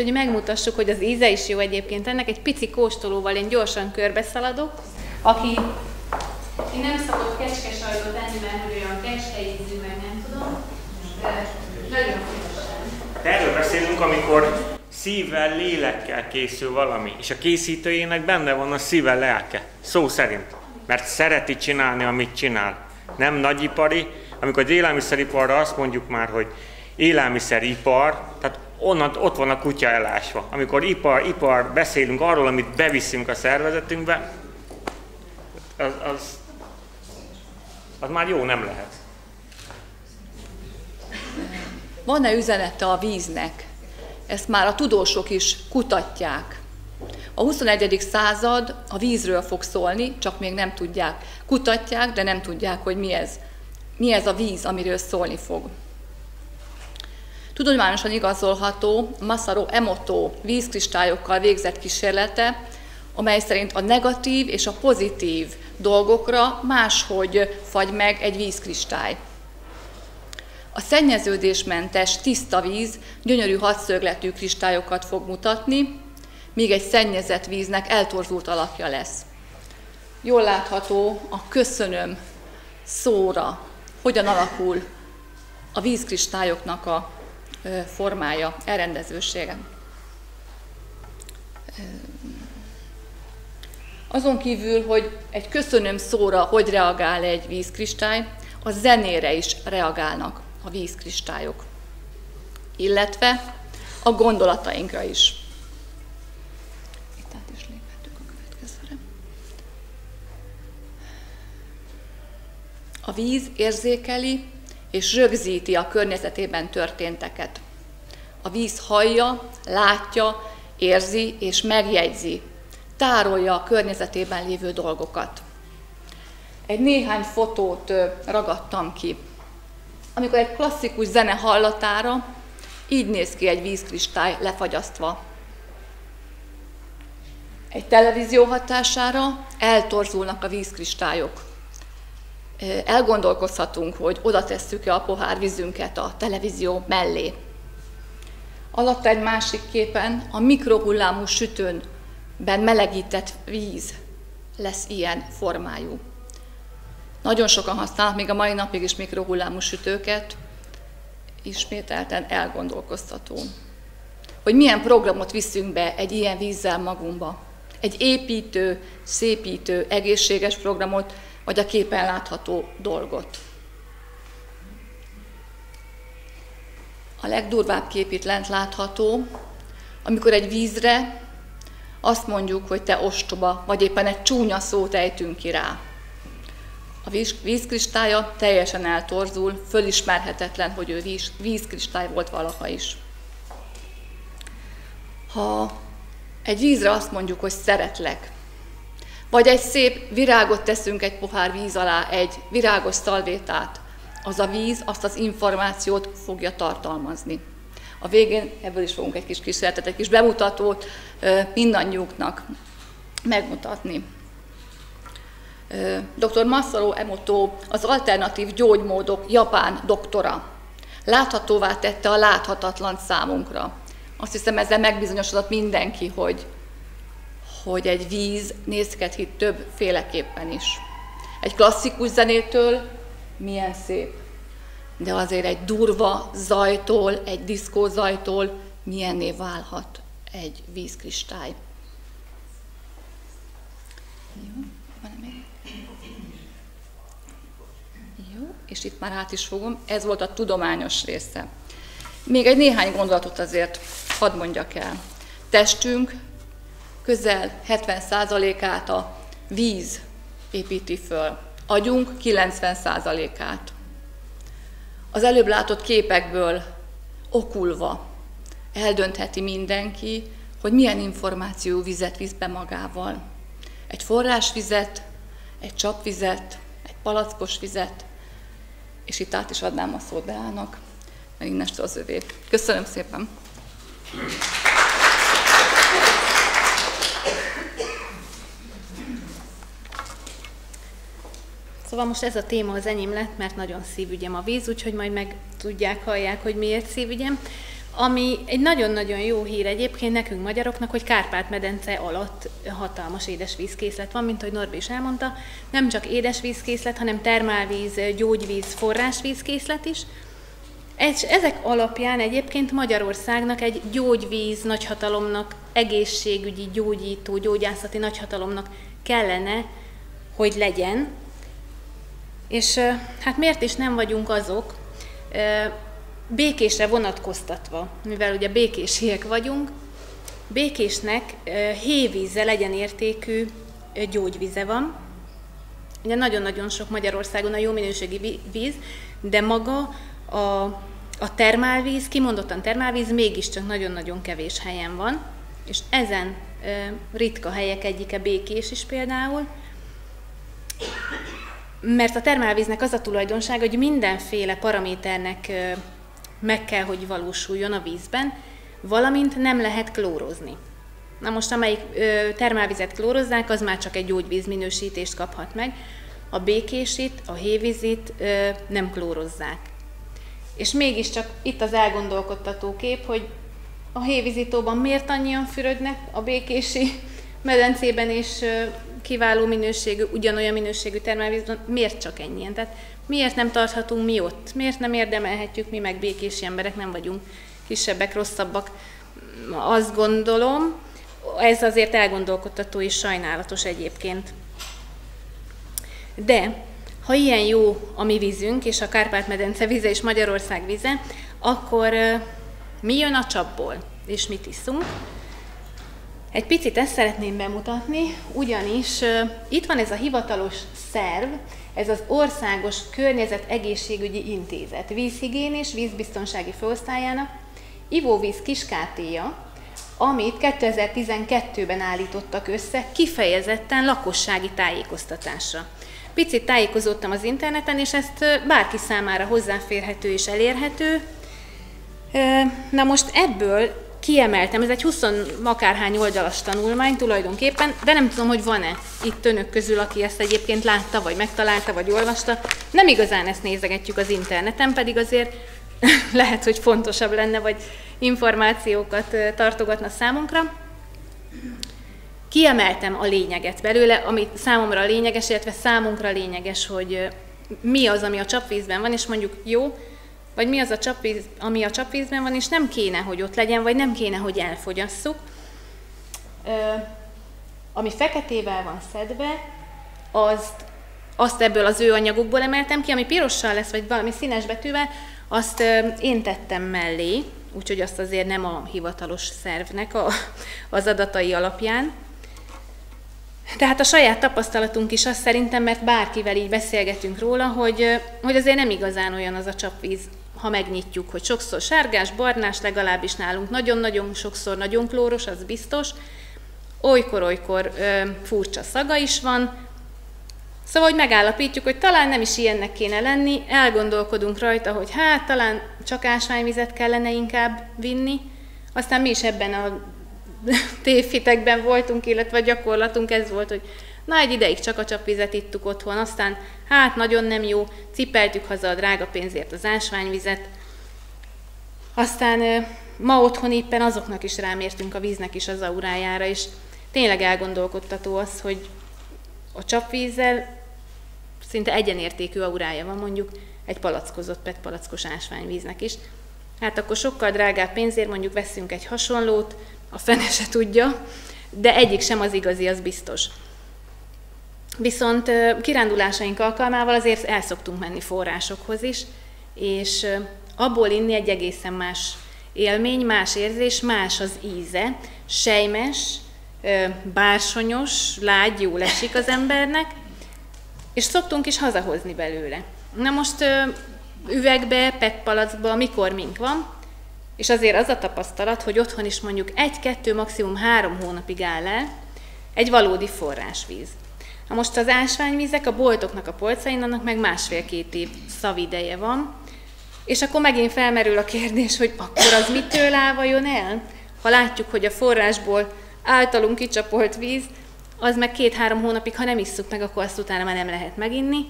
Hogy megmutassuk, hogy az íze is jó egyébként ennek, egy pici kóstolóval én gyorsan körbeszaladok. Aki, aki nem szokott kecskesajtot enni, mert olyan kecske ízű, meg nem tudom, de nagyon. De erről beszélünk, amikor szívvel, lélekkel készül valami, és a készítőjének benne van a szíve, lelke, szó szerint. Mert szereti csinálni, amit csinál. Nem nagyipari, amikor az élelmiszeriparra azt mondjuk már, hogy élelmiszeripar, tehát onnan ott van a kutya elásva. Amikor ipar, ipar, beszélünk arról, amit beviszünk a szervezetünkbe, az, az, az már jó nem lehet. Van-e üzenete a víznek? Ezt már a tudósok is kutatják. A 21. század a vízről fog szólni, csak még nem tudják. Kutatják, de nem tudják, hogy mi ez. Mi ez a víz, amiről szólni fog. Tudományosan igazolható Masaru Emoto vízkristályokkal végzett kísérlete, amely szerint a negatív és a pozitív dolgokra máshogy fagy meg egy vízkristály. A szennyeződésmentes, tiszta víz gyönyörű hatszögletű kristályokat fog mutatni, míg egy szennyezett víznek eltorzult alakja lesz. Jól látható a köszönöm szóra, hogyan alakul a vízkristályoknak a formája, elrendezősége. Azon kívül, hogy egy köszönöm szóra hogy reagál egy vízkristály, a zenére is reagálnak a vízkristályok, illetve a gondolatainkra is. Itt át is léphetünk a következőre. A víz érzékeli és rögzíti a környezetében történteket. A víz hallja, látja, érzi és megjegyzi, tárolja a környezetében lévő dolgokat. Egy néhány fotót ragadtam ki. Amikor egy klasszikus zene hallatára így néz ki egy vízkristály lefagyasztva. Egy televízió hatására eltorzulnak a vízkristályok. Elgondolkozhatunk, hogy oda tesszük-e a pohár vízünket a televízió mellé. Alatta egy másik képen a mikrohullámú sütőnben melegített víz lesz ilyen formájú. Nagyon sokan használnak még a mai napig is mikrohullámú sütőket, ismételten elgondolkoztató. Hogy milyen programot viszünk be egy ilyen vízzel magunkba. Egy építő, szépítő, egészséges programot, vagy a képen látható dolgot. A legdurvább kép itt lent látható, amikor egy vízre azt mondjuk, hogy te ostoba, vagy éppen egy csúnya szót ejtünk ki rá. A víz, vízkristálya teljesen eltorzul, fölismerhetetlen, hogy ő víz, vízkristály volt valaha is. Ha egy vízre azt mondjuk, hogy szeretlek, vagy egy szép virágot teszünk egy pohár víz alá, egy virágos szalvétát, az a víz azt az információt fogja tartalmazni. A végén ebből is fogunk egy kis kísérletet, egy kis bemutatót mindannyiuknak megmutatni. Dr. Masaru Emoto az alternatív gyógymódok japán doktora. Láthatóvá tette a láthatatlan számunkra. Azt hiszem ezzel megbizonyosodott mindenki, hogy, hogy egy víz nézkedhet többféleképpen is. Egy klasszikus zenétől milyen szép, de azért egy durva zajtól, egy diszkó zajtól milyenné válhat egy vízkristály. Jó, van még? Jó, és itt már át is fogom. Ez volt a tudományos része. Még egy néhány gondolatot azért hadd mondjak el. Testünk közel 70%-át a víz építi föl, agyunk 90%-át. Az előbb látott képekből okulva eldöntheti mindenki, hogy milyen információ vizet visz be magával. Egy forrásvizet, egy csapvizet, egy palackos vizet, és itt át is adnám a szót Beának, mert innestől az övé. Köszönöm szépen! Szóval most ez a téma az enyém lett, mert nagyon szívügyem a víz, úgyhogy majd meg tudják, hallják, hogy miért szívügyem. Ami egy nagyon-nagyon jó hír egyébként nekünk magyaroknak, hogy Kárpát-medence alatt hatalmas édesvízkészlet van, mint ahogy Norbi is elmondta. Nem csak édesvízkészlet, hanem termálvíz, gyógyvíz, forrásvízkészlet is. Ezek alapján egyébként Magyarországnak egy gyógyvíz nagyhatalomnak, egészségügyi, gyógyító, gyógyászati nagyhatalomnak kellene, hogy legyen. És hát miért is nem vagyunk azok, békésre vonatkoztatva, mivel ugye békésiek vagyunk, békésnek hévíze legyen értékű gyógyvize van. Ugye nagyon-nagyon sok Magyarországon a jó minőségi víz, de maga a, a termálvíz, kimondottan termálvíz mégiscsak nagyon-nagyon kevés helyen van, és ezen ritka helyek egyike Békés is például, mert a termálvíznek az a tulajdonság, hogy mindenféle paraméternek meg kell, hogy valósuljon a vízben, valamint nem lehet klórozni. Na most, amelyik termálvizet klórozzák, az már csak egy gyógyvíz minősítést kaphat meg. A békésit, a hévízit ö, nem klórozzák. És mégiscsak itt az elgondolkodtató kép, hogy a hévízitóban miért annyian fürödnek, a békési medencében és kiváló minőségű, ugyanolyan minőségű termálvízben, miért csak ennyien? Tehát miért nem tarthatunk mi ott? Miért nem érdemelhetjük mi meg békési emberek, nem vagyunk kisebbek, rosszabbak, azt gondolom. Ez azért elgondolkodtató és sajnálatos egyébként. De ha ilyen jó a mi vízünk, és a Kárpát-medence víze és Magyarország víze, akkor mi jön a csapból, és mit iszunk? Egy picit ezt szeretném bemutatni, ugyanis itt van ez a hivatalos szerv, ez az Országos Környezet Egészségügyi Intézet vízhigiénés vízbiztonsági főosztályának ivóvíz kiskátéja, amit 2012-ben állítottak össze kifejezetten lakossági tájékoztatásra. Picit tájékozódtam az interneten, és ezt bárki számára hozzáférhető és elérhető. Na most ebből kiemeltem, ez egy 20 akárhány oldalas tanulmány tulajdonképpen, de nem tudom, hogy van-e itt önök közül, aki ezt egyébként látta, vagy megtalálta, vagy olvasta. Nem igazán ezt nézegetjük az interneten, pedig azért lehet, hogy fontosabb lenne, vagy információkat tartogatna számunkra. Kiemeltem a lényeget belőle, ami számomra lényeges, illetve számunkra lényeges, hogy mi az, ami a csapvízben van, és mondjuk jó, vagy mi az a csapvíz, ami a csapvízben van, és nem kéne, hogy ott legyen, vagy nem kéne, hogy elfogyasszuk. Ami feketével van szedve, azt, azt ebből az ő anyagukból emeltem ki, ami pirossal lesz, vagy valami színes betűvel, azt én tettem mellé, úgyhogy azt azért nem a hivatalos szervnek a, az adatai alapján. Tehát a saját tapasztalatunk is az szerintem, mert bárkivel így beszélgetünk róla, hogy, hogy azért nem igazán olyan az a csapvíz, ha megnyitjuk, hogy sokszor sárgás, barnás, legalábbis nálunk nagyon-nagyon sokszor nagyon klóros, az biztos, olykor-olykor furcsa szaga is van, Szóval, hogy megállapítjuk, hogy talán nem is ilyennek kéne lenni, elgondolkodunk rajta, hogy hát talán csak ásványvizet kellene inkább vinni, aztán mi is ebben a tévhitekben voltunk, illetve a gyakorlatunk ez volt, hogy na egy ideig csak a csapvizet ittuk otthon, aztán hát nagyon nem jó, cipeltük haza a drága pénzért az ásványvizet, aztán ma otthon éppen azoknak is rámértünk a víznek is az aurájára, és tényleg elgondolkodtató az, hogy a csapvízzel szinte egyenértékű aurája van mondjuk egy palackozott PET palackos ásványvíznek is. Hát akkor sokkal drágább pénzért mondjuk veszünk egy hasonlót, a fene se tudja, de egyik sem az igazi, az biztos. Viszont kirándulásaink alkalmával azért el szoktunk menni forrásokhoz is, és abból inni egy egészen más élmény, más érzés, más az íze, sejmes, bársonyos, lágy, jó esik az embernek, és szoktunk is hazahozni belőle. Na most üvegbe, petpalacba, mikor mink van, és azért az a tapasztalat, hogy otthon is mondjuk egy-kettő, maximum három hónapig áll el egy valódi forrásvíz. Na most az ásványvízek a boltoknak a polcain, annak meg másfél-két év szavideje van, és akkor megint felmerül a kérdés, hogy akkor az mitől áll vajon el? Ha látjuk, hogy a forrásból általunk kicsapolt víz, az meg két-három hónapig, ha nem isszuk meg, akkor azt utána már nem lehet meginni.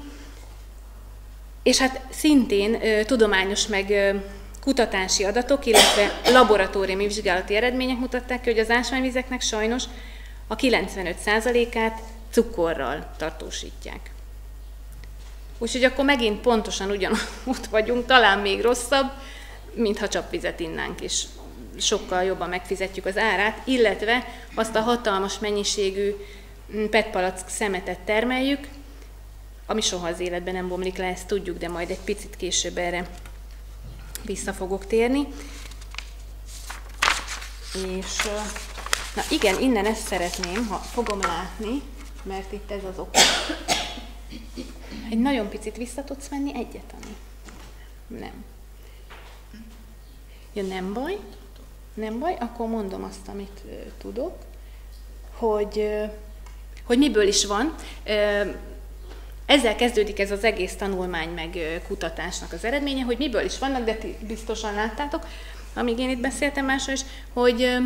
És hát szintén ö, tudományos meg ö, kutatási adatok, illetve laboratóriumi vizsgálati eredmények mutatták ki, hogy az ásványvizeknek sajnos a 95%-át cukorral tartósítják. Úgyhogy akkor megint pontosan ugyanott vagyunk, talán még rosszabb, mintha csapvizet innánk is sokkal jobban megfizetjük az árát, illetve azt a hatalmas mennyiségű mm, petpalack szemetet termeljük, ami soha az életben nem bomlik le, ezt tudjuk, de majd egy picit később erre vissza fogok térni. És na igen, innen ezt szeretném, ha fogom látni, mert itt ez az ok. Egy nagyon picit vissza tudsz menni egyet? Nem. Ja, nem baj. Nem baj, akkor mondom azt, amit tudok, hogy, hogy miből is van. Ezzel kezdődik ez az egész tanulmány meg kutatásnak az eredménye, hogy miből is vannak, de ti biztosan láttátok, amíg én itt beszéltem másról is, hogy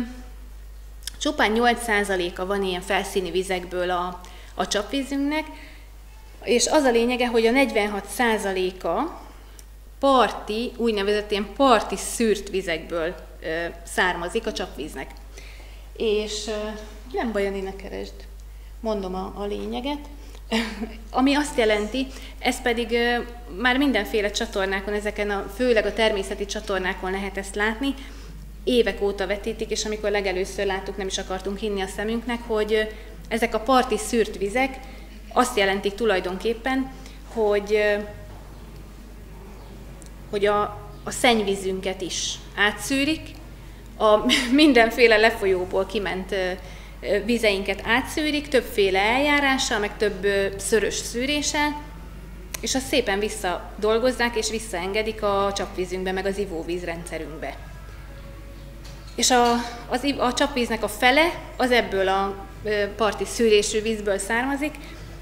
csupán 8%-a van ilyen felszíni vizekből a, a csapvízünknek, és az a lényege, hogy a 46%-a parti, úgynevezett ilyen parti szűrt vizekből származik a csapvíznek. És nem baj, ne keresd, mondom a, a lényeget. Ami azt jelenti, ez pedig már mindenféle csatornákon, ezeken a, főleg a természeti csatornákon lehet ezt látni, évek óta vetítik, és amikor legelőször láttuk, nem is akartunk hinni a szemünknek, hogy ezek a parti szűrt vizek azt jelentik tulajdonképpen, hogy, hogy a, a szennyvízünket is átszűrik, a mindenféle lefolyóból kiment vizeinket átszűrik, többféle eljárással, meg több szörös szűréssel, és azt szépen visszadolgozzák és visszaengedik a csapvízünkbe, meg az ivóvízrendszerünkbe. És a, az, a csapvíznek a fele az ebből a parti szűrésű vízből származik,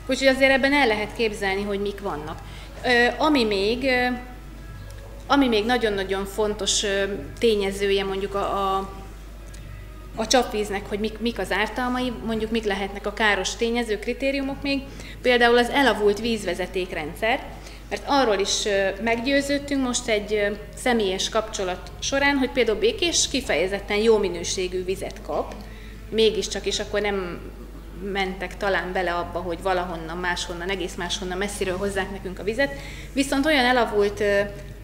úgyhogy azért ebben el lehet képzelni, hogy mik vannak. Ami még, ami még nagyon-nagyon fontos tényezője mondjuk a, a, a csapvíznek, hogy mik, mik az ártalmai, mondjuk mik lehetnek a káros tényező kritériumok még, például az elavult vízvezetékrendszer, mert arról is meggyőződtünk most egy személyes kapcsolat során, hogy például Békés kifejezetten jó minőségű vizet kap, mégiscsak, és akkor nem mentek talán bele abba, hogy valahonnan, máshonnan, egész máshonnan messziről hozzák nekünk a vizet. Viszont olyan elavult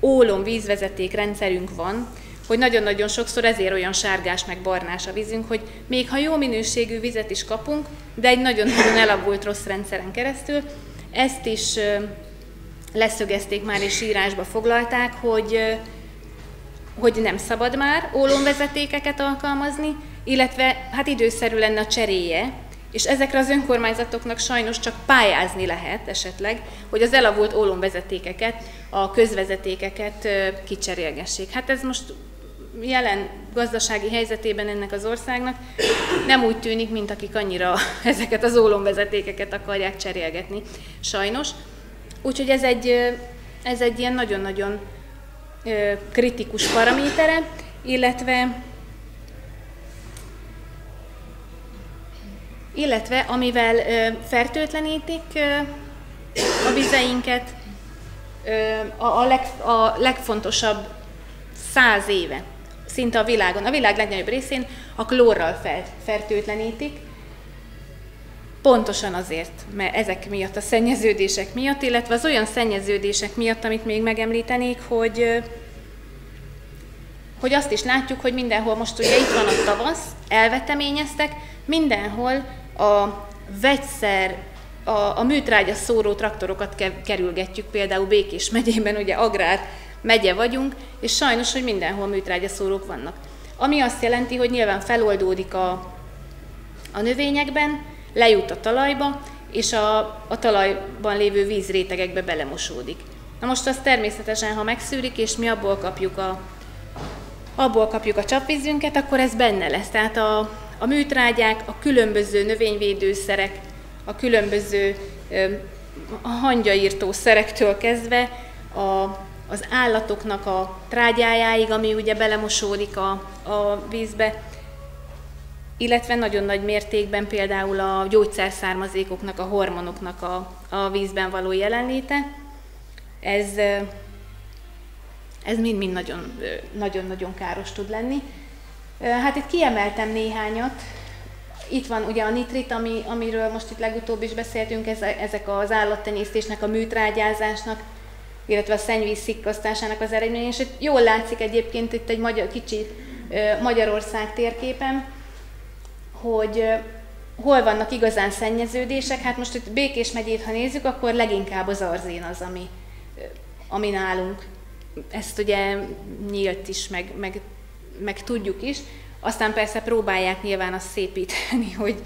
ólom vízvezeték rendszerünk van, hogy nagyon-nagyon sokszor ezért olyan sárgás meg barnás a vízünk, hogy még ha jó minőségű vizet is kapunk, de egy nagyon-nagyon elavult rossz rendszeren keresztül, ezt is leszögezték már és írásba foglalták, hogy, hogy nem szabad már ólomvezetékeket alkalmazni, illetve hát időszerű lenne a cseréje, és ezekre az önkormányzatoknak sajnos csak pályázni lehet esetleg, hogy az elavult ólomvezetékeket, a közvezetékeket kicserélgessék. Hát ez most jelen gazdasági helyzetében ennek az országnak nem úgy tűnik, mint akik annyira ezeket az ólomvezetékeket akarják cserélgetni, sajnos. Úgyhogy ez egy, ez egy ilyen nagyon-nagyon kritikus paramétere, illetve illetve amivel fertőtlenítik a vizeinket, a, leg, a legfontosabb száz éve, szinte a világon, a világ legnagyobb részén a klórral fertőtlenítik, Pontosan azért, mert ezek miatt, a szennyeződések miatt, illetve az olyan szennyeződések miatt, amit még megemlítenék, hogy hogy azt is látjuk, hogy mindenhol most ugye itt van a tavasz, elveteményeztek, mindenhol a vegyszer, a, a műtrágya szóró traktorokat kerülgetjük, például Békés megyében, ugye agrár megye vagyunk, és sajnos, hogy mindenhol műtrágya szórók vannak. Ami azt jelenti, hogy nyilván feloldódik a, a növényekben, lejut a talajba, és a, a talajban lévő vízrétegekbe belemosódik. Na most az természetesen, ha megszűrik, és mi abból kapjuk a, abból kapjuk a csapvízünket, akkor ez benne lesz. Tehát a, a műtrágyák, a különböző növényvédőszerek, a különböző a hangyaírtó szerektől kezdve a, az állatoknak a trágyájáig, ami ugye belemosódik a, a vízbe, illetve nagyon nagy mértékben például a gyógyszerszármazékoknak, a hormonoknak a, a vízben való jelenléte. Ez, ez mind-mind nagyon-nagyon káros tud lenni. Hát itt kiemeltem néhányat. Itt van ugye a nitrit, ami, amiről most itt legutóbb is beszéltünk, ez, ezek az állattenyésztésnek, a műtrágyázásnak, illetve a szennyvíz szikkasztásának az eredménye. És jól látszik egyébként itt egy magyar, kicsi Magyarország térképen, hogy hol vannak igazán szennyeződések. Hát most itt Békés megyét, ha nézzük, akkor leginkább az arzén az, ami, ami nálunk. Ezt ugye nyílt is, meg, meg, meg tudjuk is. Aztán persze próbálják nyilván azt szépíteni, hogy,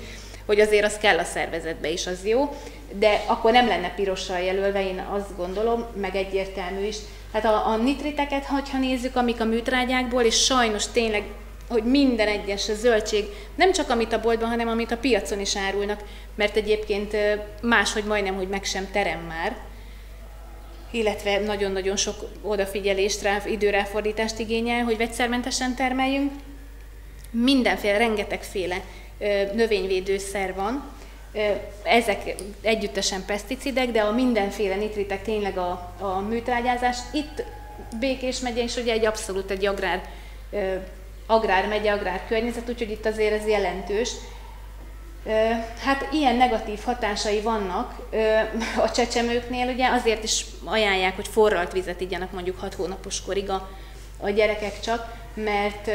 hogy azért az kell a szervezetbe is, az jó, de akkor nem lenne pirossal jelölve, én azt gondolom, meg egyértelmű is. Hát a, a nitriteket, ha nézzük, amik a műtrágyákból, és sajnos tényleg hogy minden egyes zöldség, nem csak amit a boltban, hanem amit a piacon is árulnak, mert egyébként máshogy majdnem, hogy meg sem terem már, illetve nagyon-nagyon sok odafigyelést, rá, időráfordítást igényel, hogy vegyszermentesen termeljünk. Mindenféle, rengetegféle növényvédőszer van, ezek együttesen peszticidek, de a mindenféle nitritek tényleg a, a műtrágyázás. Itt Békés megye is ugye egy abszolút egy agrár agrármegye, agrárkörnyezet, úgyhogy itt azért ez jelentős. Hát ilyen negatív hatásai vannak a csecsemőknél, ugye azért is ajánlják, hogy forralt vizet igyanak mondjuk 6 hónapos korig a, a gyerekek csak, mert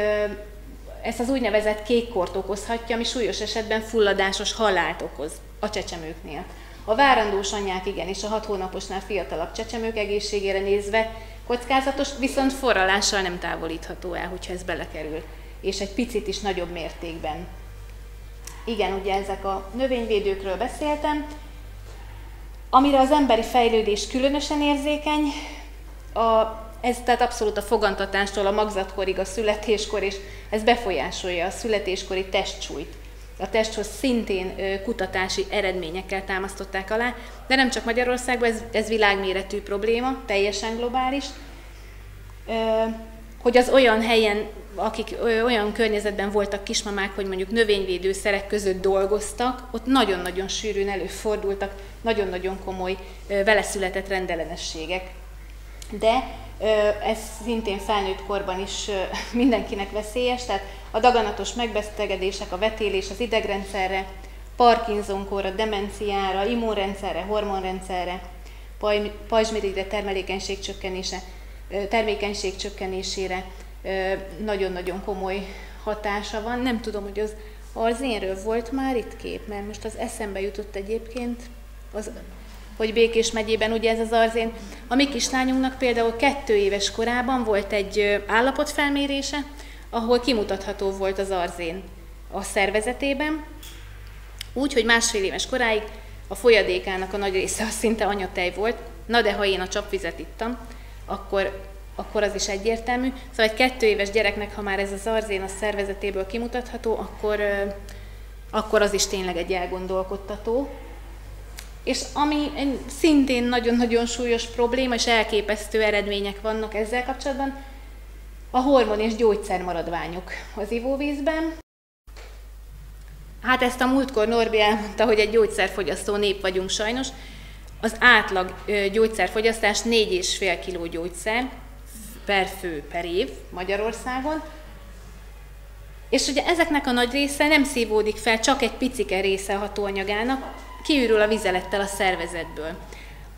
ezt az úgynevezett kékkort okozhatja, ami súlyos esetben fulladásos halált okoz a csecsemőknél. A várandós anyák igen, és a hat hónaposnál fiatalabb csecsemők egészségére nézve kockázatos, viszont forralással nem távolítható el, hogyha ez belekerül, és egy picit is nagyobb mértékben. Igen, ugye ezek a növényvédőkről beszéltem. Amire az emberi fejlődés különösen érzékeny, a, ez tehát abszolút a fogantatástól a magzatkorig, a születéskor, és ez befolyásolja a születéskori testsúlyt. A testhoz szintén kutatási eredményekkel támasztották alá, de nem csak Magyarországban, ez, ez világméretű probléma, teljesen globális, hogy az olyan helyen, akik olyan környezetben voltak kismamák, hogy mondjuk növényvédőszerek között dolgoztak, ott nagyon-nagyon sűrűn előfordultak nagyon-nagyon komoly vele született rendellenességek. De ez szintén felnőtt korban is mindenkinek veszélyes, tehát a daganatos megbetegedések, a vetélés az idegrendszerre, Parkinson-korra, demenciára, immunrendszerre, hormonrendszerre, pajzsmirigyre, termelékenység csökkenése, termékenység csökkenésére nagyon-nagyon komoly hatása van. Nem tudom, hogy az arzénről volt már itt kép, mert most az eszembe jutott egyébként, az, hogy Békés megyében ugye ez az arzén. A mi kislányunknak például kettő éves korában volt egy állapotfelmérése, ahol kimutatható volt az arzén a szervezetében, úgy, hogy másfél éves koráig a folyadékának a nagy része az szinte anyatej volt, na de ha én a csapvizet ittam, akkor, akkor az is egyértelmű. Szóval egy kettő éves gyereknek, ha már ez az arzén a szervezetéből kimutatható, akkor, akkor az is tényleg egy elgondolkodtató. És ami szintén nagyon-nagyon súlyos probléma, és elképesztő eredmények vannak ezzel kapcsolatban, a hormon és gyógyszermaradványok az ivóvízben. Hát ezt a múltkor Norbi elmondta, hogy egy gyógyszerfogyasztó nép vagyunk sajnos. Az átlag gyógyszerfogyasztás 4,5 kg gyógyszer per fő per év Magyarországon. És ugye ezeknek a nagy része nem szívódik fel, csak egy picike része a hatóanyagának, kiürül a vizelettel a szervezetből.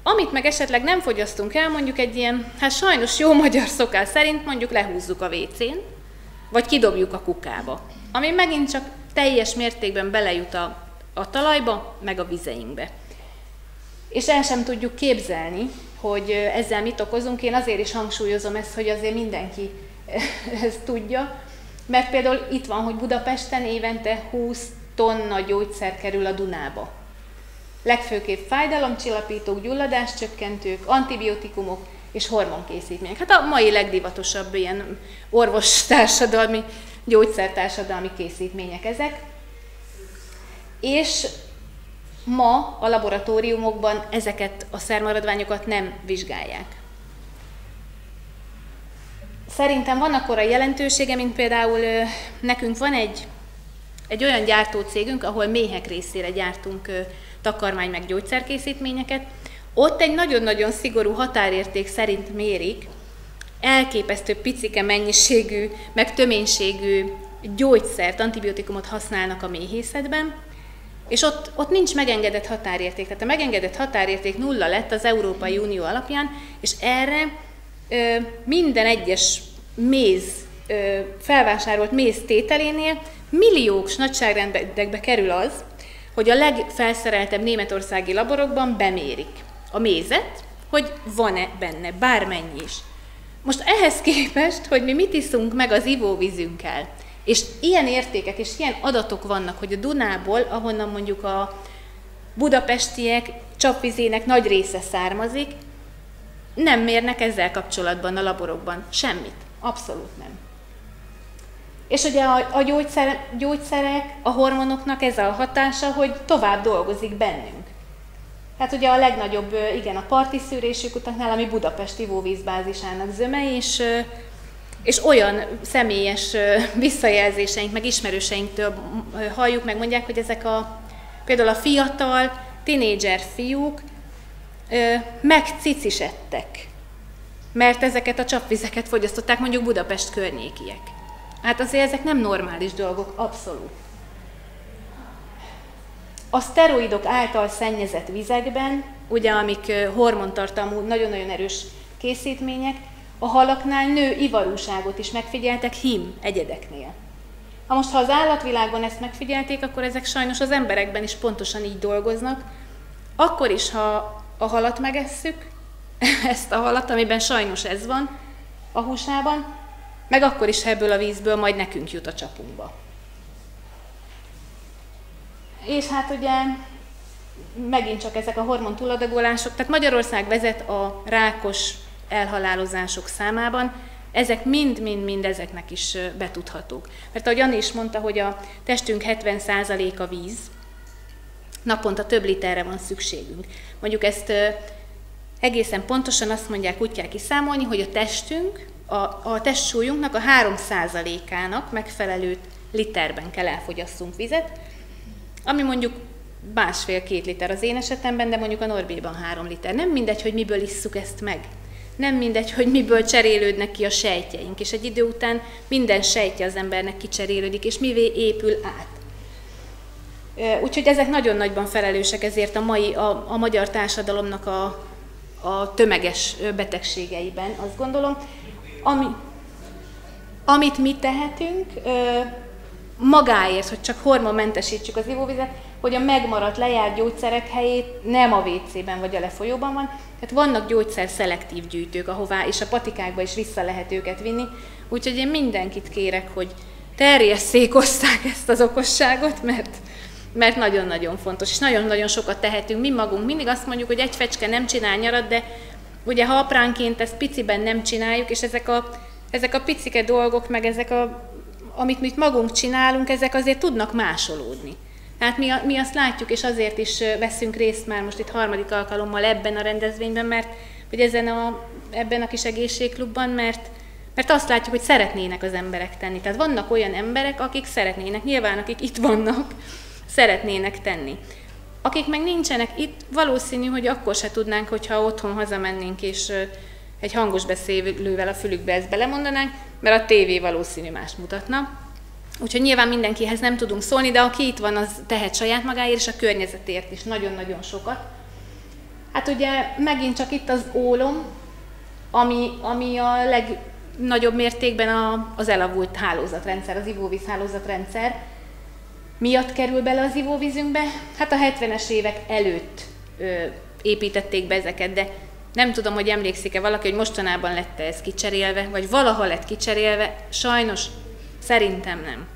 Amit meg esetleg nem fogyasztunk el, mondjuk egy ilyen, hát sajnos jó magyar szokás szerint mondjuk lehúzzuk a WC-n, vagy kidobjuk a kukába. Ami megint csak teljes mértékben belejut a, a talajba, meg a vizeinkbe. És el sem tudjuk képzelni, hogy ezzel mit okozunk. Én azért is hangsúlyozom ezt, hogy azért mindenki ezt tudja, mert például itt van, hogy Budapesten évente 20 tonna gyógyszer kerül a Dunába legfőképp fájdalomcsillapítók, gyulladáscsökkentők, antibiotikumok és hormonkészítmények. Hát a mai legdivatosabb ilyen orvostársadalmi, gyógyszertársadalmi készítmények ezek. És ma a laboratóriumokban ezeket a szermaradványokat nem vizsgálják. Szerintem van akkora jelentősége, mint például nekünk van egy, egy olyan gyártócégünk, ahol méhek részére gyártunk takarmány meg gyógyszerkészítményeket, ott egy nagyon-nagyon szigorú határérték szerint mérik, elképesztő picike mennyiségű, meg töménységű gyógyszert, antibiotikumot használnak a méhészetben, és ott, ott nincs megengedett határérték. Tehát a megengedett határérték nulla lett az Európai Unió alapján, és erre ö, minden egyes méz, ö, felvásárolt méz tételénél milliók nagyságrendekbe kerül az, hogy a legfelszereltebb németországi laborokban bemérik a mézet, hogy van-e benne bármennyi is. Most ehhez képest, hogy mi mit iszunk meg az ivóvízünkkel, és ilyen értékek és ilyen adatok vannak, hogy a Dunából, ahonnan mondjuk a budapestiek csapvizének nagy része származik, nem mérnek ezzel kapcsolatban a laborokban semmit. Abszolút nem. És ugye a, a gyógyszer, gyógyszerek, a hormonoknak ez a hatása, hogy tovább dolgozik bennünk. Hát ugye a legnagyobb, igen, a parti szűrésük utaknál, ami Budapest ivóvízbázisának zöme, és, és olyan személyes visszajelzéseink, meg ismerőseinktől halljuk, meg mondják, hogy ezek a, például a fiatal, tinédzser fiúk megcicisettek, mert ezeket a csapvizeket fogyasztották mondjuk Budapest környékiek. Hát azért ezek nem normális dolgok, abszolút. A szteroidok által szennyezett vizekben, ugye amik hormontartalmú, nagyon-nagyon erős készítmények, a halaknál nő ivarúságot is megfigyeltek hím egyedeknél. Ha most, ha az állatvilágban ezt megfigyelték, akkor ezek sajnos az emberekben is pontosan így dolgoznak. Akkor is, ha a halat megesszük, ezt a halat, amiben sajnos ez van a húsában, meg akkor is, ha ebből a vízből majd nekünk jut a csapunkba. És hát ugye megint csak ezek a hormon túladagolások, tehát Magyarország vezet a rákos elhalálozások számában, ezek mind-mind-mind ezeknek is betudhatók. Mert ahogy Anni is mondta, hogy a testünk 70%-a víz, naponta több literre van szükségünk. Mondjuk ezt egészen pontosan azt mondják, kell kiszámolni, hogy a testünk, a, a testsúlyunknak a 3%-ának megfelelő literben kell elfogyasszunk vizet, ami mondjuk másfél-két liter az én esetemben, de mondjuk a Norbéban három liter. Nem mindegy, hogy miből isszuk ezt meg. Nem mindegy, hogy miből cserélődnek ki a sejtjeink, és egy idő után minden sejtje az embernek kicserélődik, és mivé épül át. Úgyhogy ezek nagyon nagyban felelősek ezért a mai, a, a magyar társadalomnak a, a tömeges betegségeiben, azt gondolom. Ami, amit mi tehetünk, magáért, hogy csak hormonmentesítsük az ivóvizet, hogy a megmaradt lejárt gyógyszerek helyét nem a WC-ben vagy a lefolyóban van. Tehát vannak gyógyszer szelektív gyűjtők, ahová és a patikákba is vissza lehet őket vinni. Úgyhogy én mindenkit kérek, hogy terjesszék, oszták ezt az okosságot, mert, mert nagyon-nagyon fontos, és nagyon-nagyon sokat tehetünk. Mi magunk mindig azt mondjuk, hogy egy fecske nem csinál nyarat, de ugye ha apránként ezt piciben nem csináljuk, és ezek a, ezek a picike dolgok, meg ezek a amit mi magunk csinálunk, ezek azért tudnak másolódni. Tehát mi, mi azt látjuk, és azért is veszünk részt már most itt harmadik alkalommal ebben a rendezvényben, mert hogy ezen a, ebben a kis egészségklubban, mert, mert azt látjuk, hogy szeretnének az emberek tenni. Tehát vannak olyan emberek, akik szeretnének, nyilván akik itt vannak, szeretnének tenni. Akik meg nincsenek itt, valószínű, hogy akkor se tudnánk, hogyha otthon hazamennénk, és egy hangos beszélővel a fülükbe ezt belemondanánk, mert a tévé valószínű más mutatna. Úgyhogy nyilván mindenkihez nem tudunk szólni, de aki itt van, az tehet saját magáért és a környezetért is nagyon-nagyon sokat. Hát ugye megint csak itt az ólom, ami, ami a legnagyobb mértékben a, az elavult hálózatrendszer, az ivóvíz hálózatrendszer miatt kerül bele az ivóvízünkbe. Hát a 70-es évek előtt ö, építették be ezeket, de nem tudom, hogy emlékszik-e valaki, hogy mostanában lett ez kicserélve, vagy valaha lett kicserélve. Sajnos szerintem nem.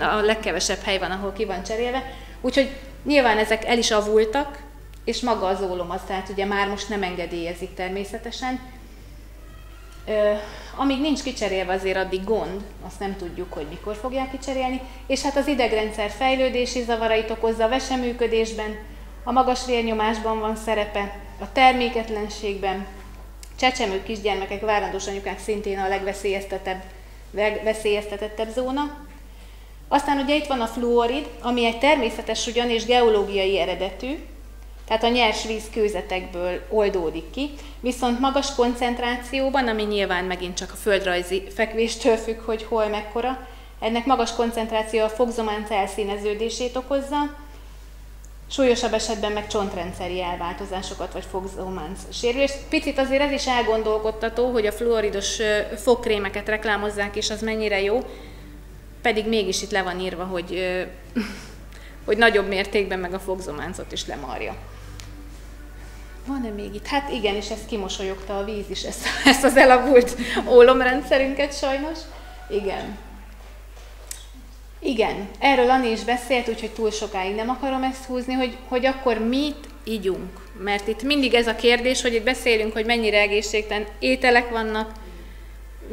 A legkevesebb hely van, ahol ki van cserélve. Úgyhogy nyilván ezek el is avultak, és maga az ólom az, tehát ugye már most nem engedélyezik természetesen. Amíg nincs kicserélve azért addig gond, azt nem tudjuk, hogy mikor fogják kicserélni, és hát az idegrendszer fejlődési zavarait okozza a veseműködésben, a magas vérnyomásban van szerepe, a terméketlenségben, csecsemő kisgyermekek, várandós anyukák szintén a legveszélyeztetebb, legveszélyeztetettebb zóna. Aztán ugye itt van a fluorid, ami egy természetes ugyan és geológiai eredetű, tehát a nyers víz kőzetekből oldódik ki, viszont magas koncentrációban, ami nyilván megint csak a földrajzi fekvéstől függ, hogy hol mekkora, ennek magas koncentráció a fogzománc elszíneződését okozza, súlyosabb esetben meg csontrendszeri elváltozásokat vagy fogzómánc sérülés. Picit azért ez is elgondolkodtató, hogy a fluoridos fogkrémeket reklámozzák, és az mennyire jó, pedig mégis itt le van írva, hogy, hogy nagyobb mértékben meg a fogzománcot is lemarja. Van-e még itt? Hát igen, és ezt kimosolyogta a víz is, ezt, ezt az elavult ólomrendszerünket sajnos. Igen. Igen, erről Ani is beszélt, úgyhogy túl sokáig nem akarom ezt húzni, hogy, hogy akkor mit ígyunk. Mert itt mindig ez a kérdés, hogy itt beszélünk, hogy mennyire egészségtelen ételek vannak,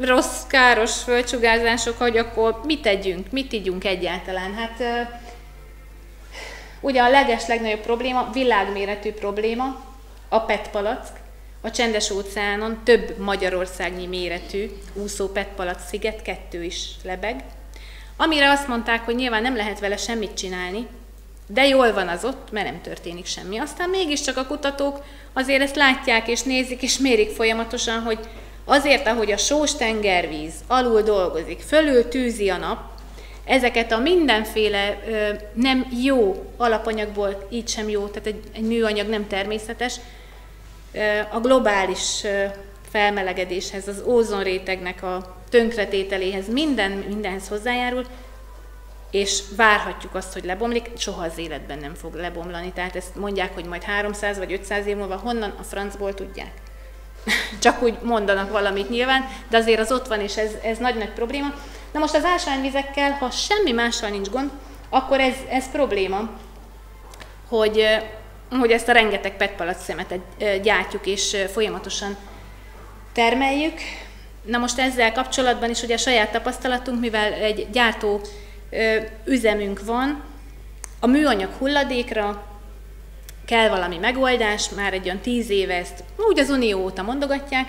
rossz, káros földsugárzások, hogy akkor mit tegyünk, mit ígyunk egyáltalán. Hát ugye a leges legnagyobb probléma, világméretű probléma, a PET palack, a csendes óceánon több magyarországnyi méretű úszó PET sziget, kettő is lebeg, Amire azt mondták, hogy nyilván nem lehet vele semmit csinálni, de jól van az ott, mert nem történik semmi. Aztán mégiscsak a kutatók azért ezt látják és nézik és mérik folyamatosan, hogy azért, ahogy a sós tengervíz alul dolgozik, fölül tűzi a nap, ezeket a mindenféle ö, nem jó alapanyagból, így sem jó, tehát egy, egy műanyag nem természetes, a globális felmelegedéshez, az ózonrétegnek a tönkretételéhez, minden, mindenhez hozzájárul, és várhatjuk azt, hogy lebomlik, soha az életben nem fog lebomlani. Tehát ezt mondják, hogy majd 300 vagy 500 év múlva honnan a francból tudják. Csak úgy mondanak valamit nyilván, de azért az ott van, és ez, ez nagy-nagy probléma. Na most az ásványvizekkel, ha semmi mással nincs gond, akkor ez, ez probléma, hogy, hogy ezt a rengeteg petpalac szemetet gyártjuk, és folyamatosan termeljük. Na most ezzel kapcsolatban is ugye a saját tapasztalatunk, mivel egy gyártó üzemünk van, a műanyag hulladékra kell valami megoldás, már egy olyan tíz éve ezt úgy az Unió óta mondogatják,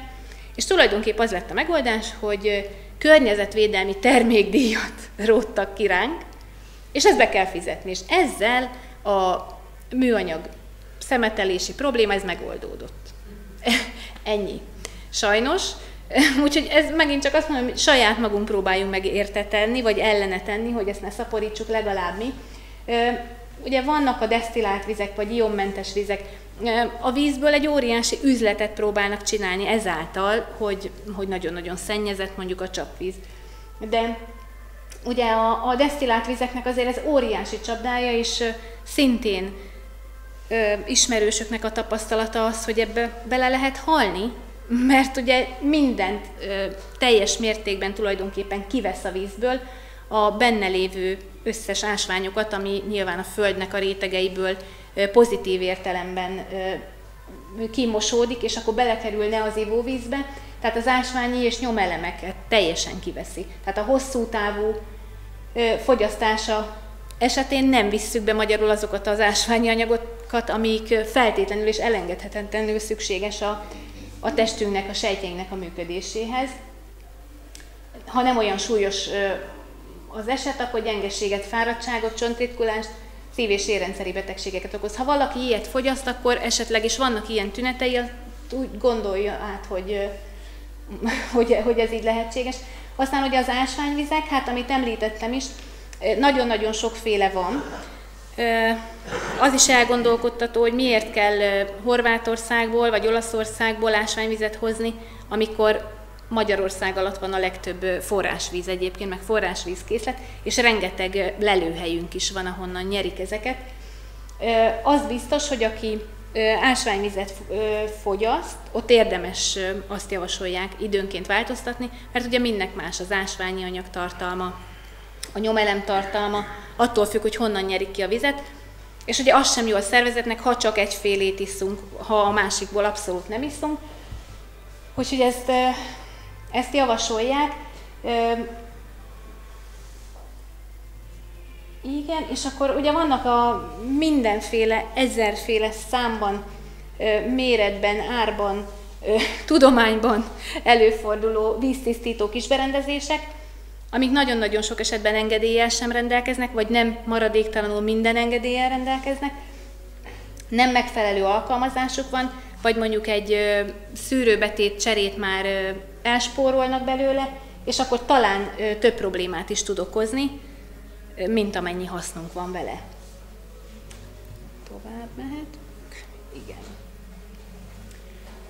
és tulajdonképpen az lett a megoldás, hogy környezetvédelmi termékdíjat róttak ki ránk, és ezt be kell fizetni. És ezzel a műanyag szemetelési probléma, ez megoldódott. Ennyi. Sajnos, Úgyhogy ez megint csak azt mondom, hogy saját magunk próbáljunk meg értetenni, vagy ellene tenni, hogy ezt ne szaporítsuk legalább mi. Ugye vannak a desztillált vizek, vagy ionmentes vizek. A vízből egy óriási üzletet próbálnak csinálni ezáltal, hogy, hogy nagyon-nagyon szennyezett mondjuk a csapvíz. De ugye a, a desztillált vizeknek azért ez óriási csapdája, és szintén ö, ismerősöknek a tapasztalata az, hogy ebbe bele lehet halni, mert ugye mindent ö, teljes mértékben tulajdonképpen kivesz a vízből, a benne lévő összes ásványokat, ami nyilván a Földnek a rétegeiből ö, pozitív értelemben ö, kimosódik, és akkor belekerülne az ivóvízbe, tehát az ásványi és nyomelemeket teljesen kiveszi. Tehát a hosszú távú ö, fogyasztása esetén nem visszük be magyarul azokat az ásványi anyagokat, amik feltétlenül és elengedhetetlenül szükséges a a testünknek, a sejtjeinknek a működéséhez. Ha nem olyan súlyos az eset, akkor gyengeséget, fáradtságot, csontritkulást, szív- és érrendszeri betegségeket okoz. Ha valaki ilyet fogyaszt, akkor esetleg is vannak ilyen tünetei, úgy gondolja át, hogy, hogy, hogy ez így lehetséges. Aztán ugye az ásványvizek, hát amit említettem is, nagyon-nagyon sokféle van. Az is elgondolkodtató, hogy miért kell Horvátországból vagy Olaszországból ásványvizet hozni, amikor Magyarország alatt van a legtöbb forrásvíz egyébként, meg forrásvízkészlet, és rengeteg lelőhelyünk is van, ahonnan nyerik ezeket. Az biztos, hogy aki ásványvizet fogyaszt, ott érdemes azt javasolják időnként változtatni, mert ugye mindnek más az ásványi anyag tartalma, a nyomelem tartalma, attól függ, hogy honnan nyerik ki a vizet, és ugye az sem jó a szervezetnek, ha csak egyfélét iszunk, ha a másikból abszolút nem iszunk. Úgyhogy ezt, ezt javasolják. Igen, és akkor ugye vannak a mindenféle, ezerféle számban, méretben, árban, tudományban előforduló víztisztító kisberendezések, amik nagyon-nagyon sok esetben engedéllyel sem rendelkeznek, vagy nem maradéktalanul minden engedéllyel rendelkeznek, nem megfelelő alkalmazásuk van, vagy mondjuk egy szűrőbetét cserét már elspórolnak belőle, és akkor talán több problémát is tud okozni, mint amennyi hasznunk van vele. Tovább mehet. Igen.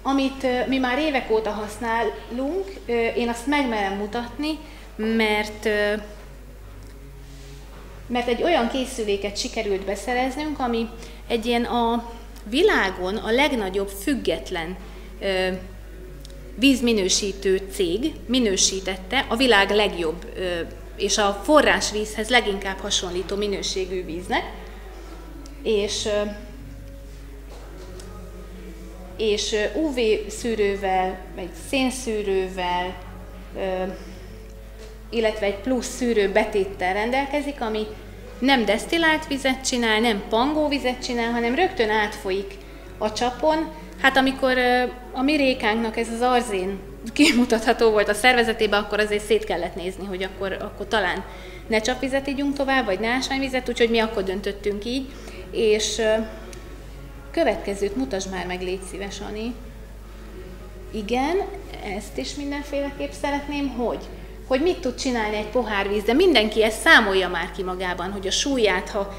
Amit mi már évek óta használunk, én azt megmerem mutatni, mert, mert egy olyan készüléket sikerült beszereznünk, ami egy ilyen a világon a legnagyobb független vízminősítő cég minősítette a világ legjobb és a forrásvízhez leginkább hasonlító minőségű víznek, és, és UV szűrővel, egy szénszűrővel, illetve egy plusz szűrő betéttel rendelkezik, ami nem desztillált vizet csinál, nem pangó vizet csinál, hanem rögtön átfolyik a csapon. Hát amikor a mi rékánknak ez az arzén kimutatható volt a szervezetébe, akkor azért szét kellett nézni, hogy akkor, akkor talán ne csapvizet ígyunk tovább, vagy ne ásványvizet, úgyhogy mi akkor döntöttünk így. És következőt mutasd már meg, légy szíves, Ani. Igen, ezt is mindenféleképp szeretném, hogy hogy mit tud csinálni egy pohár víz, de mindenki ezt számolja már ki magában, hogy a súlyát, ha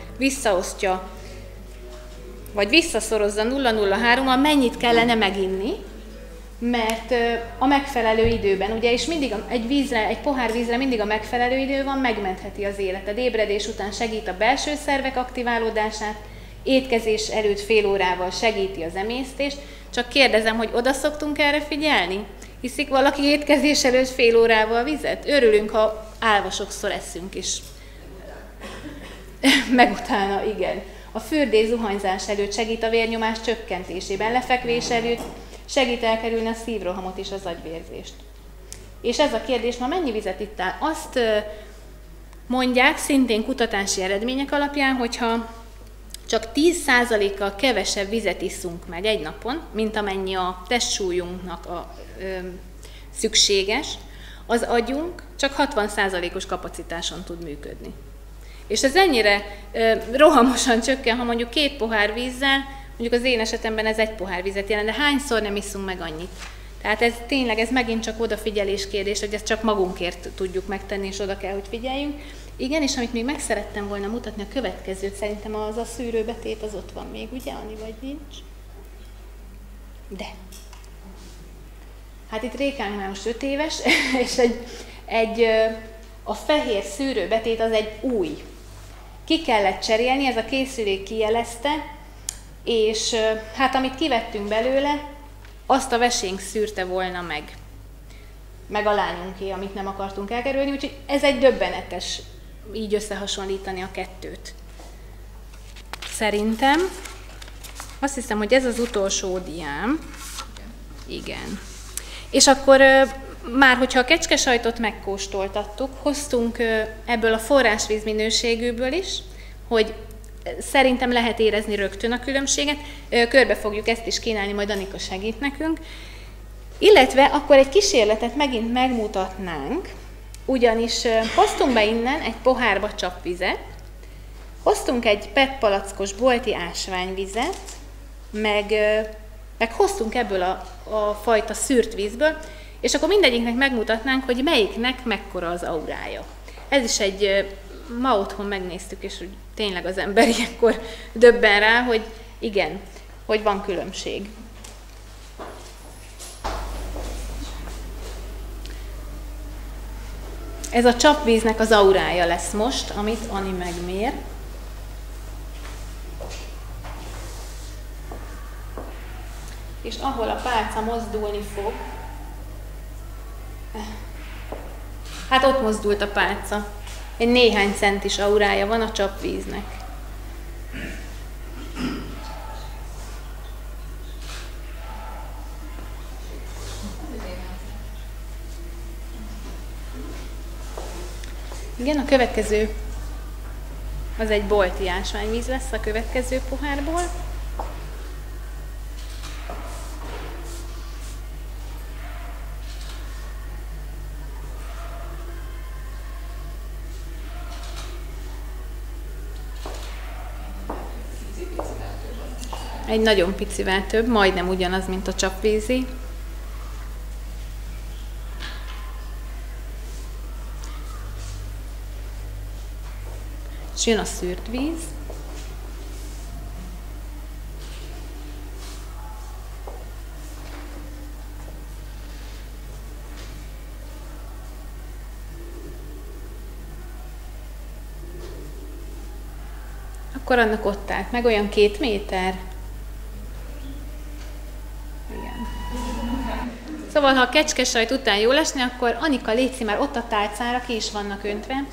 mert a megfelelő időben, ugye, és mindig egy vízre, egy pohár vízre mindig a megfelelő idő van, megmentheti az életed. Ébredés után segít a belső szervek aktiválódását, étkezés előtt fél órával segíti az emésztést, csak kérdezem, hogy oda szoktunk erre figyelni? Hiszik valaki étkezés előtt fél órával vizet? Örülünk, ha állva sokszor eszünk is. Meg utána, igen. A fürdés zuhanyzás előtt segít a vérnyomás csökkentésében, lefekvés előtt segít elkerülni a szívrohamot és az agyvérzést. És ez a kérdés, ma mennyi vizet ittál? Azt mondják szintén kutatási eredmények alapján, hogyha csak 10%-kal kevesebb vizet iszunk meg egy napon, mint amennyi a testsúlyunknak a, ö, szükséges, az agyunk csak 60%-os kapacitáson tud működni. És ez ennyire ö, rohamosan csökken, ha mondjuk két pohár vízzel, mondjuk az én esetemben ez egy pohár vizet jelent, de hányszor nem iszunk meg annyit? Tehát ez tényleg, ez megint csak odafigyelés kérdés, hogy ezt csak magunkért tudjuk megtenni, és oda kell, hogy figyeljünk. Igen, és amit még meg szerettem volna mutatni, a következőt szerintem az a szűrőbetét, az ott van még, ugye, Ani, vagy nincs? De. Hát itt Rékánk már most 5 éves, és egy, egy, a fehér szűrőbetét az egy új. Ki kellett cserélni, ez a készülék kijelezte, és hát amit kivettünk belőle, azt a vesénk szűrte volna meg. Meg a lányunké, amit nem akartunk elkerülni, úgyhogy ez egy döbbenetes így összehasonlítani a kettőt. Szerintem. Azt hiszem, hogy ez az utolsó diám. Igen. És akkor már, hogyha a kecskesajtot megkóstoltattuk, hoztunk ebből a forrásvíz minőségűből is, hogy szerintem lehet érezni rögtön a különbséget. Körbe fogjuk ezt is kínálni, majd Anika segít nekünk. Illetve akkor egy kísérletet megint megmutatnánk, ugyanis hoztunk be innen egy pohárba csapvizet, hoztunk egy PET palackos bolti ásványvizet, meg, meg hoztunk ebből a, a fajta szűrt vízből, és akkor mindegyiknek megmutatnánk, hogy melyiknek mekkora az aurája. Ez is egy, ma otthon megnéztük, és hogy tényleg az ember ilyenkor döbben rá, hogy igen, hogy van különbség. Ez a csapvíznek az aurája lesz most, amit Ani megmér. És ahol a pálca mozdulni fog, hát ott mozdult a pálca. Egy néhány centis aurája van a csapvíznek. Igen, a következő az egy bolti ásványvíz lesz a következő pohárból. Egy nagyon picivel több, majdnem ugyanaz, mint a csapvízi. És jön a szűrt víz. Akkor annak ott állt meg olyan két méter. Igen. Szóval, ha a kecskesajt után jól esni, akkor Anika létszi már ott a tálcára, ki is vannak öntve.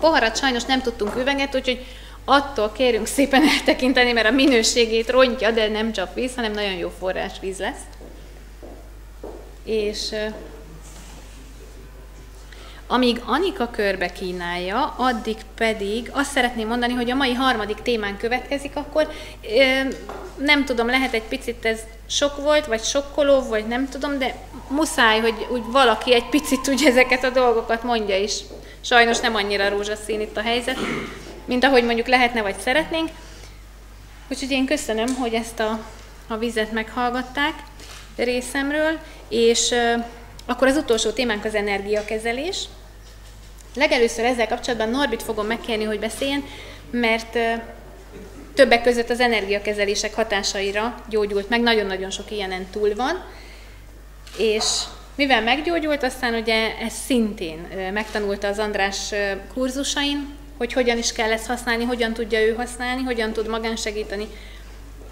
Poharat sajnos nem tudtunk üveget, úgyhogy attól kérünk szépen eltekinteni, mert a minőségét rontja, de nem csak víz, hanem nagyon jó forrásvíz lesz. És amíg Anika körbe kínálja, addig pedig azt szeretném mondani, hogy a mai harmadik témán következik, akkor nem tudom, lehet egy picit ez sok volt, vagy sokkoló, vagy nem tudom, de muszáj, hogy úgy valaki egy picit úgy ezeket a dolgokat mondja is. Sajnos nem annyira rózsaszín itt a helyzet, mint ahogy mondjuk lehetne, vagy szeretnénk. Úgyhogy én köszönöm, hogy ezt a, a vizet meghallgatták részemről, és uh, akkor az utolsó témánk az energiakezelés. Legelőször ezzel kapcsolatban Norbit fogom megkérni, hogy beszéljen, mert uh, többek között az energiakezelések hatásaira gyógyult meg, nagyon-nagyon sok ilyenen túl van, és mivel meggyógyult, aztán ugye ez szintén megtanulta az András kurzusain, hogy hogyan is kell ezt használni, hogyan tudja ő használni, hogyan tud magán segíteni,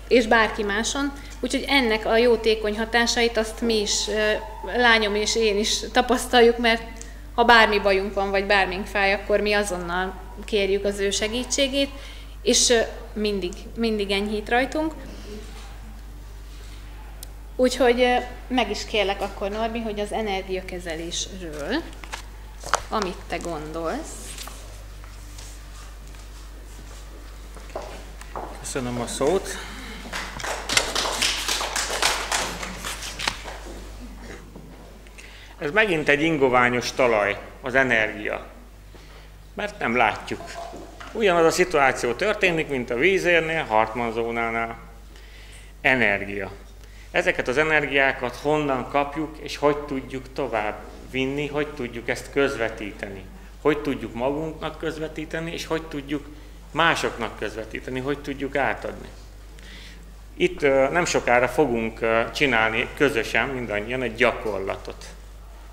és bárki máson. Úgyhogy ennek a jótékony hatásait azt mi is, lányom és én is tapasztaljuk, mert ha bármi bajunk van, vagy bármink fáj, akkor mi azonnal kérjük az ő segítségét, és mindig, mindig enyhít rajtunk. Úgyhogy meg is kérlek akkor, Norbi, hogy az energiakezelésről, amit te gondolsz, Köszönöm a szót. Ez megint egy ingoványos talaj, az energia. Mert nem látjuk. Ugyanaz a szituáció történik, mint a vízérnél, Hartmann zónánál. Energia. Ezeket az energiákat honnan kapjuk, és hogy tudjuk tovább vinni, hogy tudjuk ezt közvetíteni. Hogy tudjuk magunknak közvetíteni, és hogy tudjuk másoknak közvetíteni, hogy tudjuk átadni. Itt nem sokára fogunk csinálni közösen mindannyian egy gyakorlatot.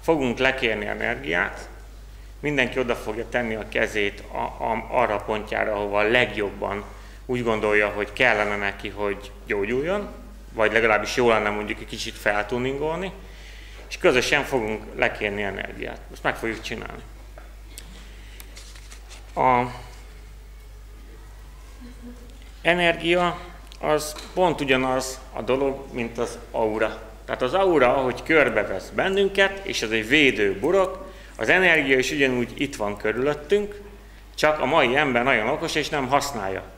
Fogunk lekérni energiát, mindenki oda fogja tenni a kezét a, a, arra a pontjára, ahova legjobban úgy gondolja, hogy kellene neki, hogy gyógyuljon, vagy legalábbis jól lenne mondjuk egy kicsit feltuningolni, és közösen fogunk lekérni energiát. Ezt meg fogjuk csinálni. A energia az pont ugyanaz a dolog, mint az aura. Tehát az aura, ahogy körbevesz bennünket, és ez egy védő burok, az energia is ugyanúgy itt van körülöttünk, csak a mai ember nagyon okos, és nem használja.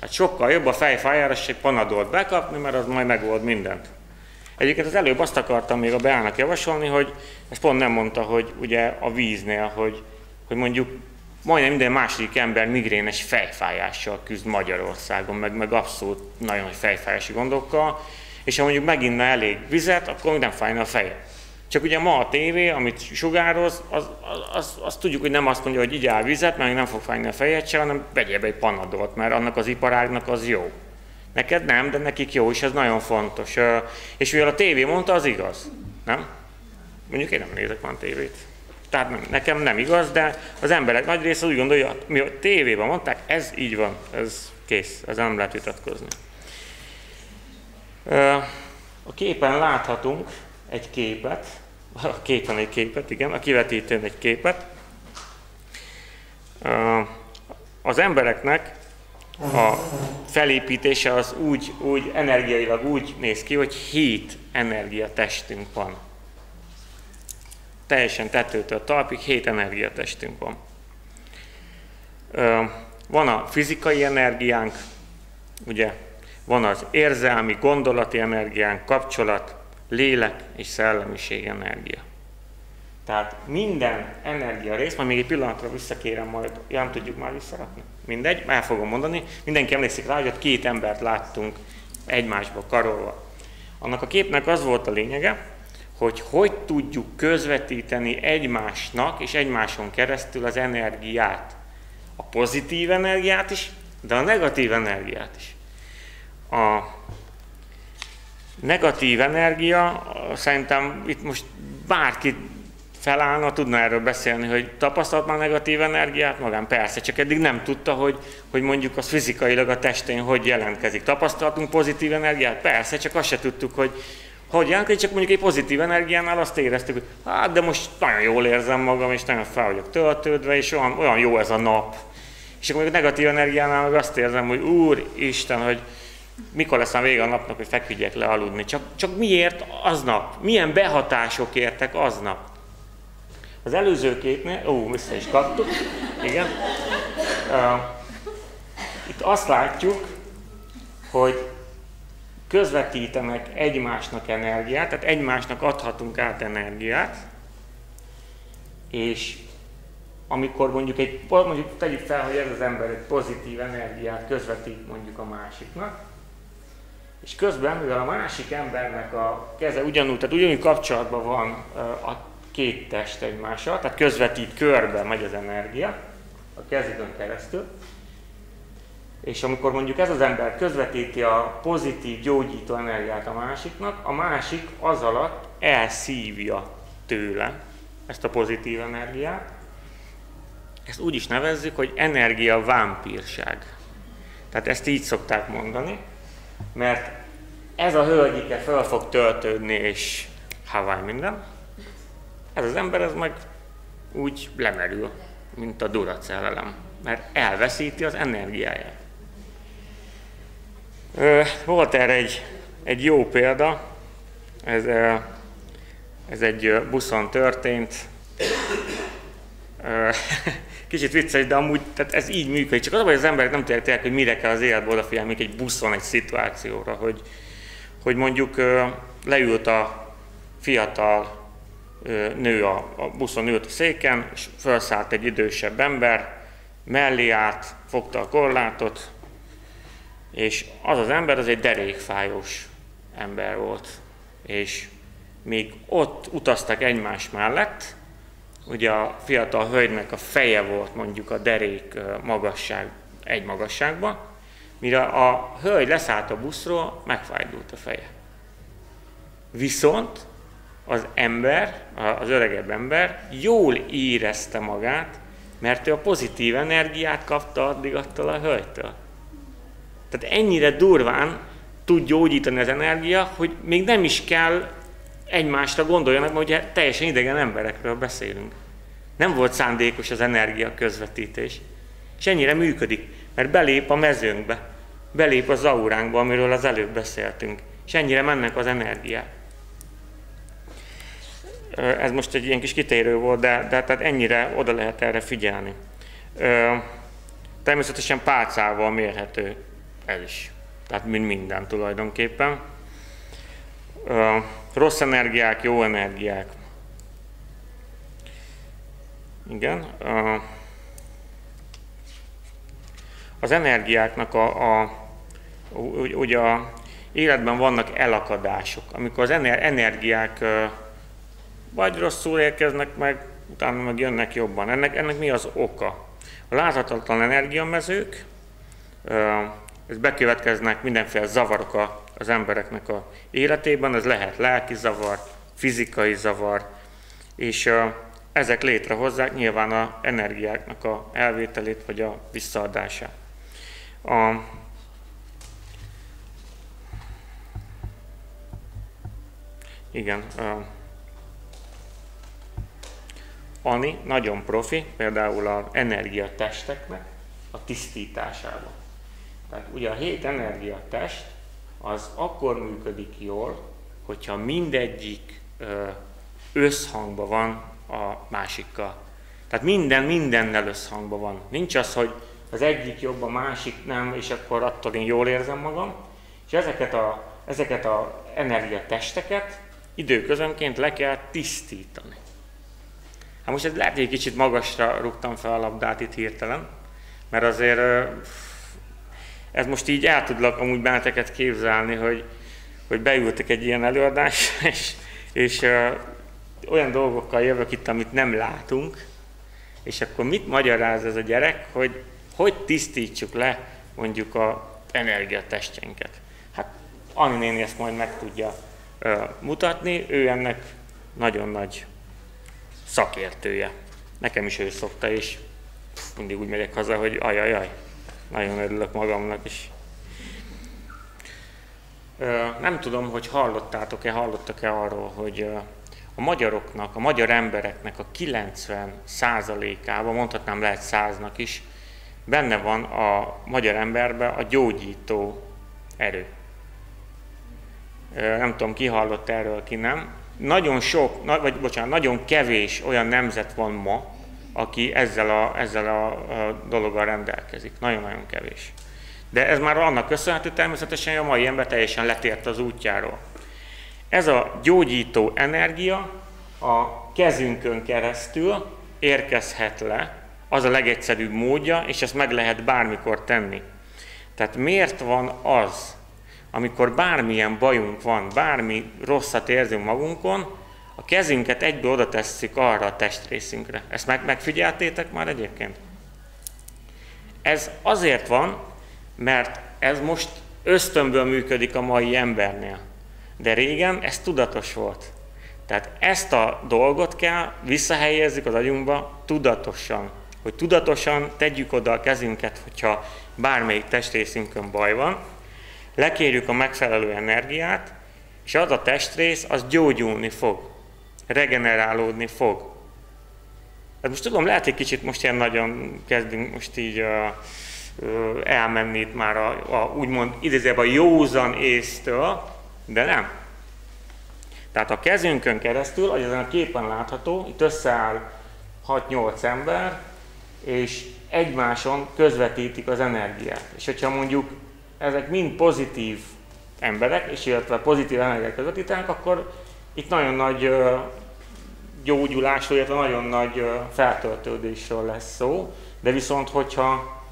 Tehát sokkal jobb a fejfájára egy panadolt bekapni, mert az majd megold mindent. Egyébként az előbb azt akartam még a Beának javasolni, hogy ezt pont nem mondta, hogy ugye a víznél, hogy, hogy mondjuk majdnem minden második ember migrénes fejfájással küzd Magyarországon, meg, meg abszolút nagyon nagy fejfájási gondokkal, és ha mondjuk meginna elég vizet, akkor nem fájna a feje. Csak ugye ma a tévé, amit sugároz, az, az, az, az tudjuk, hogy nem azt mondja, hogy így áll vizet, mert nem fog fájni a fejet se, hanem vegyél be egy panadolt, mert annak az iparágnak az jó. Neked nem, de nekik jó, és ez nagyon fontos. És mivel a tévé mondta, az igaz. Nem? Mondjuk én nem nézek már tévét. Tehát nem, nekem nem igaz, de az emberek nagy része úgy gondolja, mi a tévében mondták, ez így van, ez kész, ez nem lehet vitatkozni. A képen láthatunk egy képet, a képen egy képet, igen, a kivetítőn egy képet. Az embereknek a felépítése az úgy, úgy energiailag úgy néz ki, hogy hét energiatestünk van teljesen tetőtől talpig hét energiatestünk van. Van a fizikai energiánk, ugye, van az érzelmi, gondolati energiánk, kapcsolat, lélek és szellemiség energia. Tehát minden energia rész, majd még egy pillanatra visszakérem, majd nem tudjuk már visszarakni. Mindegy, el fogom mondani. Mindenki emlékszik rá, hogy ott két embert láttunk egymásba karolva. Annak a képnek az volt a lényege, hogy hogy tudjuk közvetíteni egymásnak és egymáson keresztül az energiát. A pozitív energiát is, de a negatív energiát is. A negatív energia, szerintem itt most bárki felállna, tudna erről beszélni, hogy tapasztalt már negatív energiát magán? Persze, csak eddig nem tudta, hogy, hogy mondjuk az fizikailag a testén hogy jelentkezik. Tapasztaltunk pozitív energiát? Persze, csak azt se tudtuk, hogy, hogy jelentkezik, csak mondjuk egy pozitív energiánál azt éreztük, hogy hát de most nagyon jól érzem magam, és nagyon fel vagyok töltődve, és olyan, olyan jó ez a nap. És akkor mondjuk negatív energiánál meg azt érzem, hogy Úr Isten, hogy mikor lesz a vége a napnak, hogy feküdjek le aludni. Csak, csak miért aznap? Milyen behatások értek aznap? Az előző képnél, ó, vissza is kaptuk, igen. Uh, itt azt látjuk, hogy közvetítenek egymásnak energiát, tehát egymásnak adhatunk át energiát, és amikor mondjuk egy, mondjuk tegyük fel, hogy ez az ember egy pozitív energiát közvetít mondjuk a másiknak, és közben, mivel a másik embernek a keze ugyanúgy, tehát ugyanúgy kapcsolatban van a két test egymással, tehát közvetít körbe megy az energia a kezükön keresztül, és amikor mondjuk ez az ember közvetíti a pozitív gyógyító energiát a másiknak, a másik az alatt elszívja tőle ezt a pozitív energiát. Ezt úgy is nevezzük, hogy energia vámpírság. Tehát ezt így szokták mondani, mert ez a hölgyike fel fog töltődni, és Hawaii minden. Ez az ember, ez meg úgy lemerül, mint a duracellelem, mert elveszíti az energiáját. Volt erre egy, egy jó példa, ez, ez egy buszon történt, kicsit vicces, de amúgy tehát ez így működik. Csak az, hogy az emberek nem tudják, hogy mire kell az életbe odafigyelni, még egy buszon, egy szituációra, hogy, hogy mondjuk leült a fiatal nő a, a buszon ült a széken, és felszállt egy idősebb ember, mellé állt, fogta a korlátot, és az az ember az egy derékfájós ember volt. És még ott utaztak egymás mellett, ugye a fiatal hölgynek a feje volt mondjuk a derék magasság, egy magasságban, mire a hölgy leszállt a buszról, megfájdult a feje. Viszont az ember, az öregebb ember jól érezte magát, mert ő a pozitív energiát kapta addig attól a hölgytől. Tehát ennyire durván tud gyógyítani az energia, hogy még nem is kell egymásra gondoljanak, mert ugye teljesen idegen emberekről beszélünk. Nem volt szándékos az energia közvetítés. És ennyire működik, mert belép a mezőnkbe, belép az auránkba, amiről az előbb beszéltünk, és ennyire mennek az energiák. Ez most egy ilyen kis kitérő volt, de, de tehát ennyire oda lehet erre figyelni. Természetesen pálcával mérhető ez is. Tehát mint minden tulajdonképpen. Rossz energiák, jó energiák. Igen. Az energiáknak a, a ugye a életben vannak elakadások, amikor az energiák vagy rosszul érkeznek meg, utána meg jönnek jobban. Ennek, ennek mi az oka? A láthatatlan energiamezők, ez bekövetkeznek mindenféle zavarok az embereknek a életében, ez lehet lelki zavar, fizikai zavar, és ezek létrehozzák nyilván a energiáknak a elvételét vagy a visszaadását. A, igen, a, Ani nagyon profi, például az energiatesteknek a tisztításában. Tehát ugye a hét energiatest az akkor működik jól, hogyha mindegyik összhangban van a másikkal. Tehát minden mindennel összhangban van. Nincs az, hogy az egyik jobb, a másik nem, és akkor attól én jól érzem magam. És ezeket a, ezeket a energiatesteket időközönként le kell tisztítani. Hát most ez lehet, hogy egy kicsit magasra rúgtam fel a labdát itt hirtelen, mert azért ez most így el tudlak amúgy benneteket képzelni, hogy, hogy beültek egy ilyen előadásra, és, és uh, olyan dolgokkal jövök itt, amit nem látunk, és akkor mit magyaráz ez a gyerek, hogy hogy tisztítsuk le mondjuk a energiatestjeinket. Hát Ani néni ezt majd meg tudja uh, mutatni, ő ennek nagyon nagy szakértője. Nekem is ő szokta, és mindig úgy megyek haza, hogy ajajaj, nagyon örülök magamnak is. Nem tudom, hogy hallottátok-e, hallottak-e arról, hogy a magyaroknak, a magyar embereknek a 90 százalékában, mondhatnám lehet száznak is, benne van a magyar emberben a gyógyító erő. Nem tudom, ki hallott erről, ki nem nagyon sok, vagy bocsánat, nagyon kevés olyan nemzet van ma, aki ezzel a, ezzel a, dologgal rendelkezik. Nagyon-nagyon kevés. De ez már annak köszönhető természetesen, hogy a mai ember teljesen letért az útjáról. Ez a gyógyító energia a kezünkön keresztül érkezhet le, az a legegyszerűbb módja, és ezt meg lehet bármikor tenni. Tehát miért van az, amikor bármilyen bajunk van, bármi rosszat érzünk magunkon, a kezünket egyből oda tesszük arra a testrészünkre. Ezt meg, megfigyeltétek már egyébként? Ez azért van, mert ez most ösztönből működik a mai embernél. De régen ez tudatos volt. Tehát ezt a dolgot kell visszahelyezzük az agyunkba tudatosan. Hogy tudatosan tegyük oda a kezünket, hogyha bármelyik testrészünkön baj van, lekérjük a megfelelő energiát, és az a testrész, az gyógyulni fog, regenerálódni fog. Hát most tudom, lehet, hogy kicsit most ilyen nagyon kezdünk most így uh, uh, elmenni itt már a, a úgymond idézőben a józan észtől, de nem. Tehát a kezünkön keresztül, ahogy ezen a képen látható, itt összeáll 6-8 ember, és egymáson közvetítik az energiát. És hogyha mondjuk ezek mind pozitív emberek, és illetve pozitív energiát közvetítenek, akkor itt nagyon nagy gyógyulásról, illetve nagyon nagy feltöltődésről lesz szó, de viszont hogyha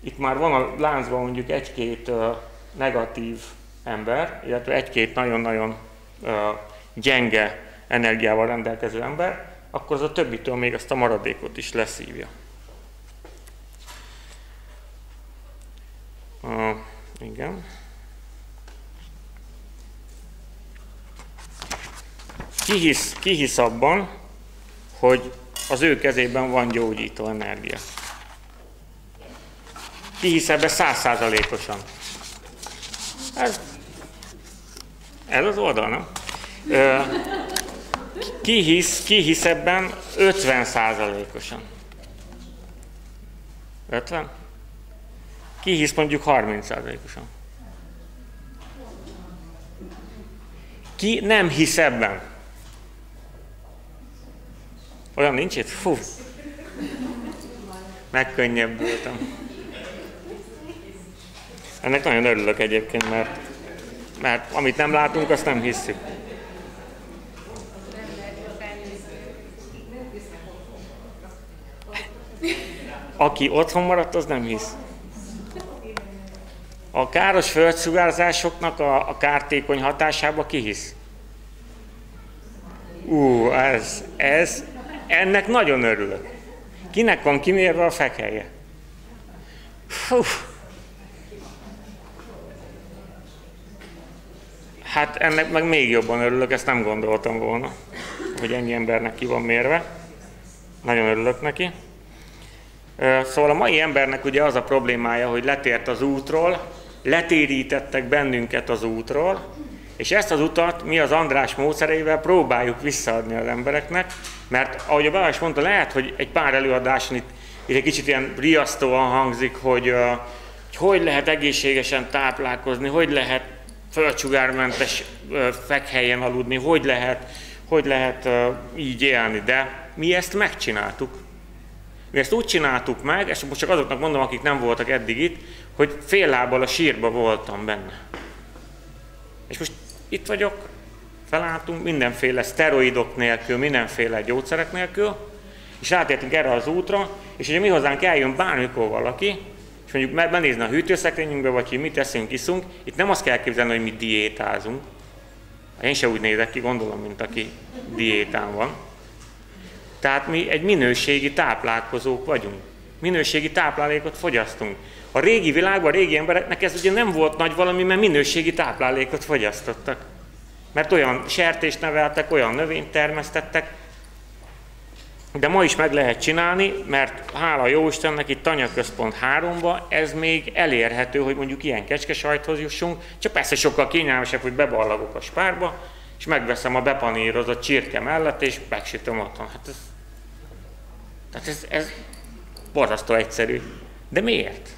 itt már van a láncban mondjuk egy-két negatív ember, illetve egy-két nagyon-nagyon gyenge energiával rendelkező ember, akkor az a többitől még azt a maradékot is leszívja. Uh, igen. Ki hisz, ki hisz abban, hogy az ő kezében van gyógyító energia? Ki hisz ebbe százszázalékosan? Ez, ez az oldal, nem? Ki hisz, ki hisz ebben 50 százalékosan? 50? Ki hisz mondjuk 30 százalékosan? Ki nem hisz ebben? Olyan nincs itt? Fú! Megkönnyebbültem. Ennek nagyon örülök egyébként, mert, mert amit nem látunk, azt nem hisszük. Aki otthon maradt, az nem hisz. A káros földsugárzásoknak a, a kártékony hatásába ki hisz? Ú, ez, ez, ennek nagyon örülök. Kinek van kimérve a fekelje? Fú. Hát ennek meg még jobban örülök, ezt nem gondoltam volna, hogy ennyi embernek ki van mérve. Nagyon örülök neki. Szóval a mai embernek ugye az a problémája, hogy letért az útról, letérítettek bennünket az útról, és ezt az utat mi az András módszereivel próbáljuk visszaadni az embereknek, mert ahogy a Balázs mondta, lehet, hogy egy pár előadáson itt, itt egy kicsit ilyen riasztóan hangzik, hogy, hogy hogy lehet egészségesen táplálkozni, hogy lehet földsugármentes fekhelyen aludni, hogy lehet, hogy lehet így élni, de mi ezt megcsináltuk. Mi ezt úgy csináltuk meg, és most csak azoknak mondom, akik nem voltak eddig itt, hogy fél lábbal a sírba voltam benne. És most itt vagyok, felálltunk mindenféle szteroidok nélkül, mindenféle gyógyszerek nélkül, és rátértünk erre az útra, és ugye mi hozzánk eljön bármikor valaki, és mondjuk benézne a hűtőszekrényünkbe, vagy hogy mit teszünk, iszunk, itt nem azt kell képzelni, hogy mi diétázunk. Én se úgy nézek ki, gondolom, mint aki diétán van. Tehát mi egy minőségi táplálkozók vagyunk. Minőségi táplálékot fogyasztunk. A régi világban, a régi embereknek ez ugye nem volt nagy valami, mert minőségi táplálékot fogyasztottak. Mert olyan sertést neveltek, olyan növényt termesztettek, de ma is meg lehet csinálni, mert hála jó Istennek itt Tanya Központ 3-ba ez még elérhető, hogy mondjuk ilyen kecskesajthoz jussunk, csak persze sokkal kényelmesebb, hogy beballagok a spárba, és megveszem a bepanírozott csirke mellett, és megsütöm otthon. Hát ez, tehát ez, ez borzasztó egyszerű. De miért?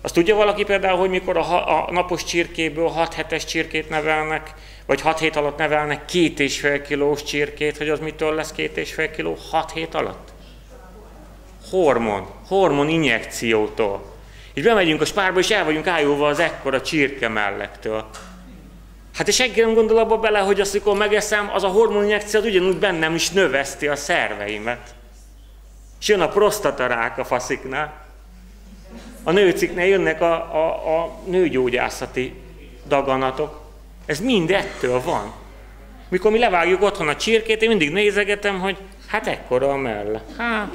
Azt tudja valaki például, hogy mikor a, a napos csirkéből 6 hetes csirkét nevelnek, vagy 6 hét alatt nevelnek két és fél kilós csirkét, hogy az mitől lesz két és fél kiló 6 hét alatt? Hormon, hormon injekciótól. És bemegyünk a spárba, és el vagyunk ájulva az ekkora csirke mellettől. Hát és senki nem gondol abba bele, hogy azt, amikor megeszem, az a hormoninjekció az ugyanúgy bennem is növeszti a szerveimet. És jön a prostatarák a fasziknál. A nőciknél jönnek a, a, a nőgyógyászati daganatok. Ez mind ettől van. Mikor mi levágjuk otthon a csirkét, én mindig nézegetem, hogy hát ekkora a melle. Hát,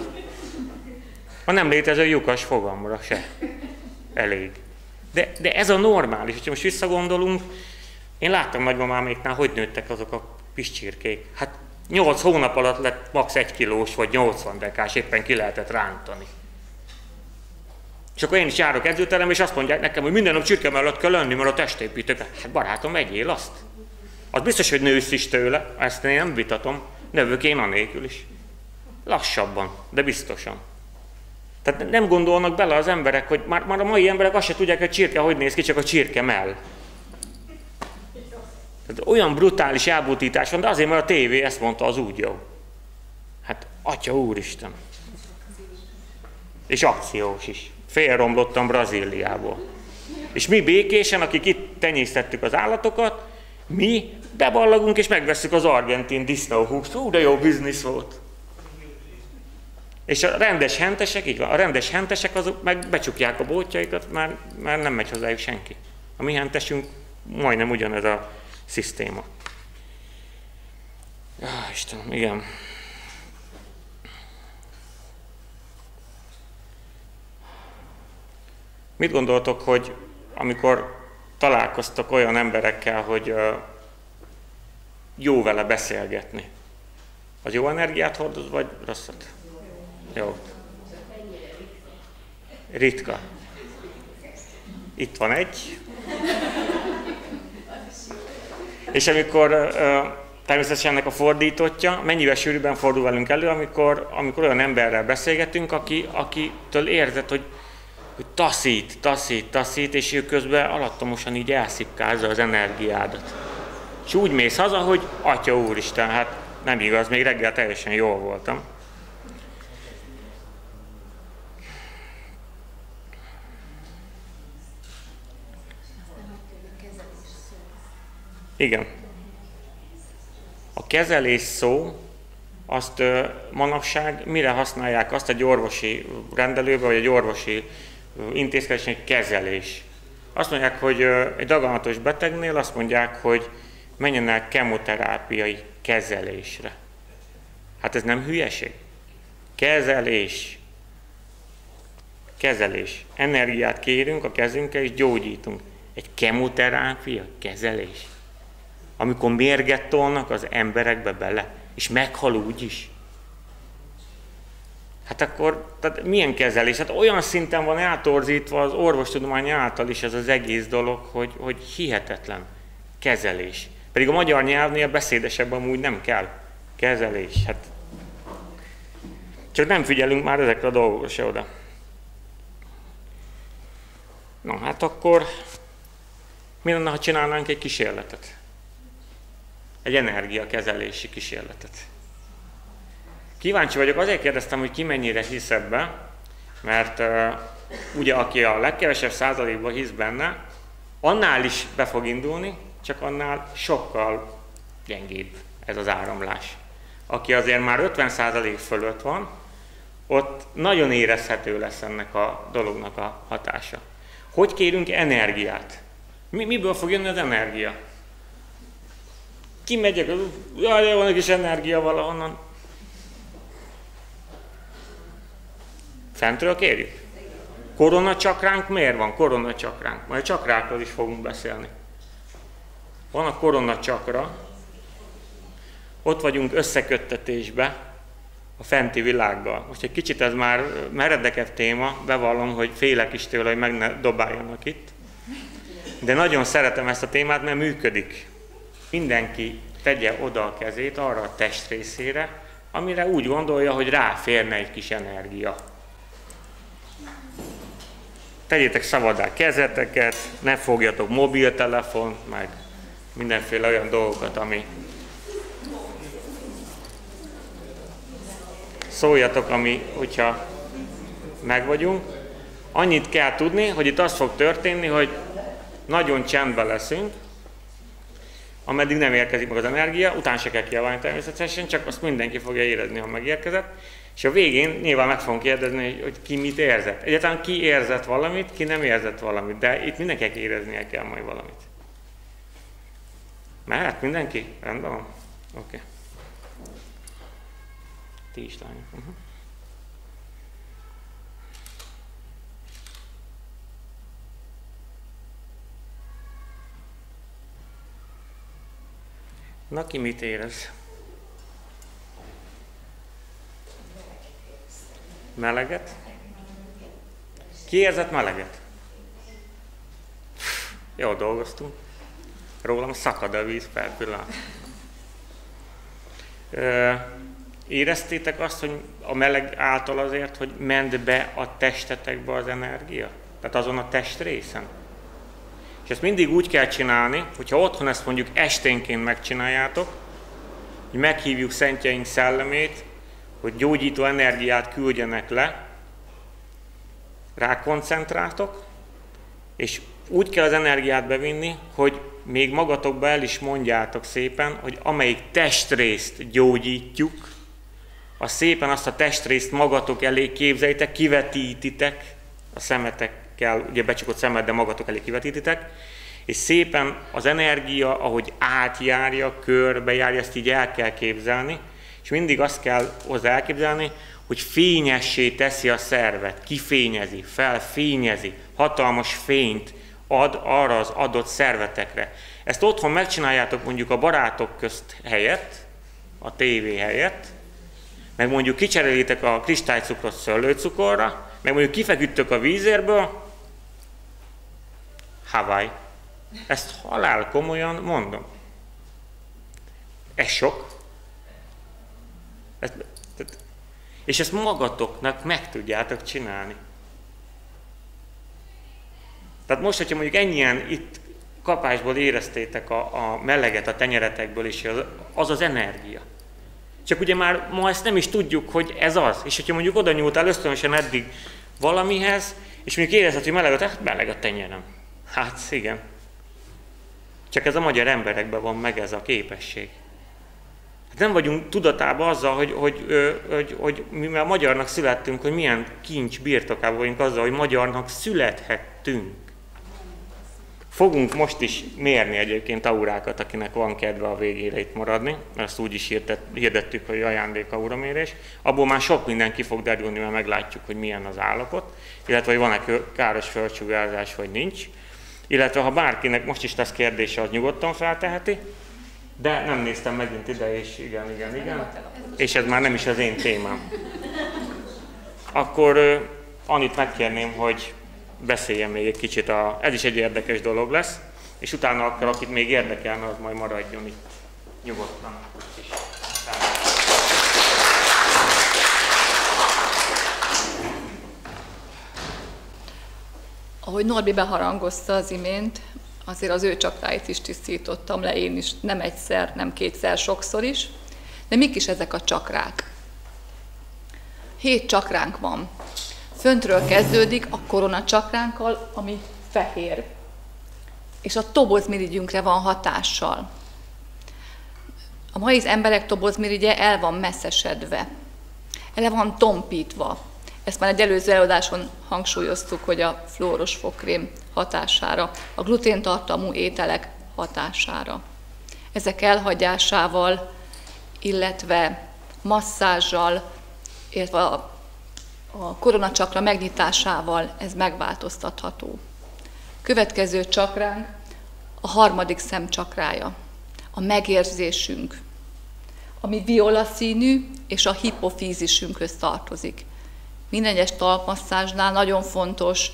a nem létező lyukas fogamra se. Elég. De, de ez a normális. Ha most visszagondolunk, én láttam nagymamáméknál, hogy nőttek azok a piscsirkék. Hát 8 hónap alatt lett max. 1 kilós vagy 80 dekás, éppen ki lehetett rántani. És akkor én is járok edzőterem, és azt mondják nekem, hogy minden nap csirke mellett kell lenni, mert a testépítők. Hát barátom, egyél azt. Az biztos, hogy nősz is tőle, ezt én nem vitatom, növök én anélkül is. Lassabban, de biztosan. Tehát nem gondolnak bele az emberek, hogy már, már a mai emberek azt se tudják, hogy csirke hogy néz ki, csak a csirke mell. Tehát olyan brutális elbutítás van, de azért, mert a tévé ezt mondta, az úgy jó. Hát, atya úristen. És akciós is. Félromlottam Brazíliából. És mi békésen, akik itt tenyésztettük az állatokat, mi beballagunk és megveszük az argentin disznóhúst. Hú, de jó biznisz volt. És a rendes hentesek, így van, a rendes hentesek azok meg becsukják a bótjaikat, már, már nem megy hozzájuk senki. A mi hentesünk majdnem ugyanez a szisztéma. Ja, Istenem, igen. Mit gondoltok, hogy amikor találkoztak olyan emberekkel, hogy jó vele beszélgetni, az jó energiát hordoz, vagy rosszat? Jó. Ritka. Itt van egy. És amikor természetesen ennek a fordítotja, mennyivel sűrűbben fordul velünk elő, amikor, amikor olyan emberrel beszélgetünk, aki, akitől érzed, hogy, hogy taszít, taszít, taszít, és ő közben alattomosan így elszipkázza az energiádat. És úgy mész haza, hogy Atya Úristen, hát nem igaz, még reggel teljesen jól voltam. Igen. A kezelés szó, azt manapság mire használják azt egy orvosi rendelőbe, vagy egy orvosi intézkedésnek egy kezelés. Azt mondják, hogy egy daganatos betegnél azt mondják, hogy menjen el kemoterápiai kezelésre. Hát ez nem hülyeség? Kezelés. Kezelés. Energiát kérünk a kezünkkel, és gyógyítunk. Egy kemoterápia kezelés amikor mérget tolnak az emberekbe bele, és meghal úgy is. Hát akkor tehát milyen kezelés? Hát olyan szinten van eltorzítva az orvostudomány által is ez az egész dolog, hogy, hogy hihetetlen kezelés. Pedig a magyar nyelvnél beszédesebb amúgy nem kell. Kezelés. Hát csak nem figyelünk már ezekre a dolgokra se oda. Na hát akkor mi lenne, ha csinálnánk egy kísérletet? egy energiakezelési kísérletet. Kíváncsi vagyok, azért kérdeztem, hogy ki mennyire hisz ebbe, mert ugye aki a legkevesebb százalékban hisz benne, annál is be fog indulni, csak annál sokkal gyengébb ez az áramlás. Aki azért már 50 százalék fölött van, ott nagyon érezhető lesz ennek a dolognak a hatása. Hogy kérünk energiát? Mi, miből fog jönni az energia? kimegyek, jaj, van egy kis energia valahonnan. Fentről kérjük? Koronacsakránk miért van? Koronacsakránk. Majd a csakrákról is fogunk beszélni. Van a koronacsakra, ott vagyunk összeköttetésbe a fenti világgal. Most egy kicsit ez már meredekebb téma, bevallom, hogy félek is tőle, hogy meg ne dobáljanak itt. De nagyon szeretem ezt a témát, mert működik mindenki tegye oda a kezét arra a testrészére, amire úgy gondolja, hogy ráférne egy kis energia. Tegyétek szabadá kezeteket, ne fogjatok mobiltelefont, meg mindenféle olyan dolgokat, ami szóljatok, ami, hogyha meg vagyunk. Annyit kell tudni, hogy itt az fog történni, hogy nagyon csendben leszünk, ameddig nem érkezik meg az energia, utána se kell kiabálni természetesen, csak azt mindenki fogja érezni, ha megérkezett. És a végén nyilván meg fogunk kérdezni, hogy, hogy ki mit érzett. Egyáltalán ki érzett valamit, ki nem érzett valamit, de itt mindenkinek éreznie kell majd valamit. Mehet mindenki? Rendben van? Oké. Okay. Ti is lányok. Uh-huh. Na, ki mit érez? Meleget? Ki érzett meleget? Jól dolgoztunk. Rólam szakad a víz per pillanat. Éreztétek azt, hogy a meleg által azért, hogy ment be a testetekbe az energia? Tehát azon a testrészen? És ezt mindig úgy kell csinálni, hogyha otthon ezt mondjuk esténként megcsináljátok, hogy meghívjuk Szentjeink szellemét, hogy gyógyító energiát küldjenek le, rákoncentráltok, és úgy kell az energiát bevinni, hogy még magatokba el is mondjátok szépen, hogy amelyik testrészt gyógyítjuk, a szépen azt a testrészt magatok elé képzeljétek, kivetítitek a szemetekkel, ugye becsukott szemed, de magatok elé kivetítitek, és szépen az energia, ahogy átjárja, körbejárja, ezt így el kell képzelni, és mindig azt kell hozzá elképzelni, hogy fényessé teszi a szervet, kifényezi, felfényezi, hatalmas fényt ad arra az adott szervetekre. Ezt otthon megcsináljátok mondjuk a barátok közt helyett, a tévé helyett, meg mondjuk kicserélitek a kristálycukrot szőlőcukorra, meg mondjuk kifeküdtök a vízérből, Hawaii. Ezt halál komolyan mondom. Ez sok. Ez, és ezt magatoknak meg tudjátok csinálni. Tehát most, hogyha mondjuk ennyien itt kapásból éreztétek a, a meleget a tenyeretekből, és az, az az energia. Csak ugye már ma ezt nem is tudjuk, hogy ez az. És hogyha mondjuk oda nyúltál ösztönösen eddig valamihez, és mondjuk érezted, hogy meleg, hát meleg a tenyerem. Hát igen. Csak ez a magyar emberekben van meg ez a képesség. Hát nem vagyunk tudatában azzal, hogy, hogy, hogy, hogy, hogy mi a magyarnak születtünk, hogy milyen kincs birtokában vagyunk azzal, hogy magyarnak születhettünk. Fogunk most is mérni egyébként aurákat, akinek van kedve a végére itt maradni, ezt úgy is hirdettük, hogy ajándék auramérés. Abból már sok minden ki fog derülni, mert meglátjuk, hogy milyen az állapot, illetve hogy van-e káros földsugárzás, vagy nincs. Illetve ha bárkinek most is lesz kérdése, az nyugodtan felteheti, de nem néztem megint ide, és igen, igen, igen. És ez már nem is az én témám. Akkor Anit megkérném, hogy beszéljen még egy kicsit, a, ez is egy érdekes dolog lesz, és utána akkor, akit még érdekelne, az majd maradjon itt nyugodtan. Ahogy Norbi beharangozta az imént, azért az ő csakráit is tisztítottam le én is, nem egyszer, nem kétszer, sokszor is. De mik is ezek a csakrák? Hét csakránk van. Föntről kezdődik a korona csakránkkal, ami fehér, és a tobozmirigyünkre van hatással. A mai emberek tobozmirigye el van messzesedve, el van tompítva. Ezt már egy előző előadáson hangsúlyoztuk, hogy a flóros fokrém hatására, a gluténtartalmú ételek hatására. Ezek elhagyásával, illetve masszázsal, illetve a, a koronacsakra megnyitásával ez megváltoztatható. Következő csakránk a harmadik szem csakrája, a megérzésünk, ami viola színű és a hipofízisünkhöz tartozik. Minden egyes talpmasszázsnál nagyon fontos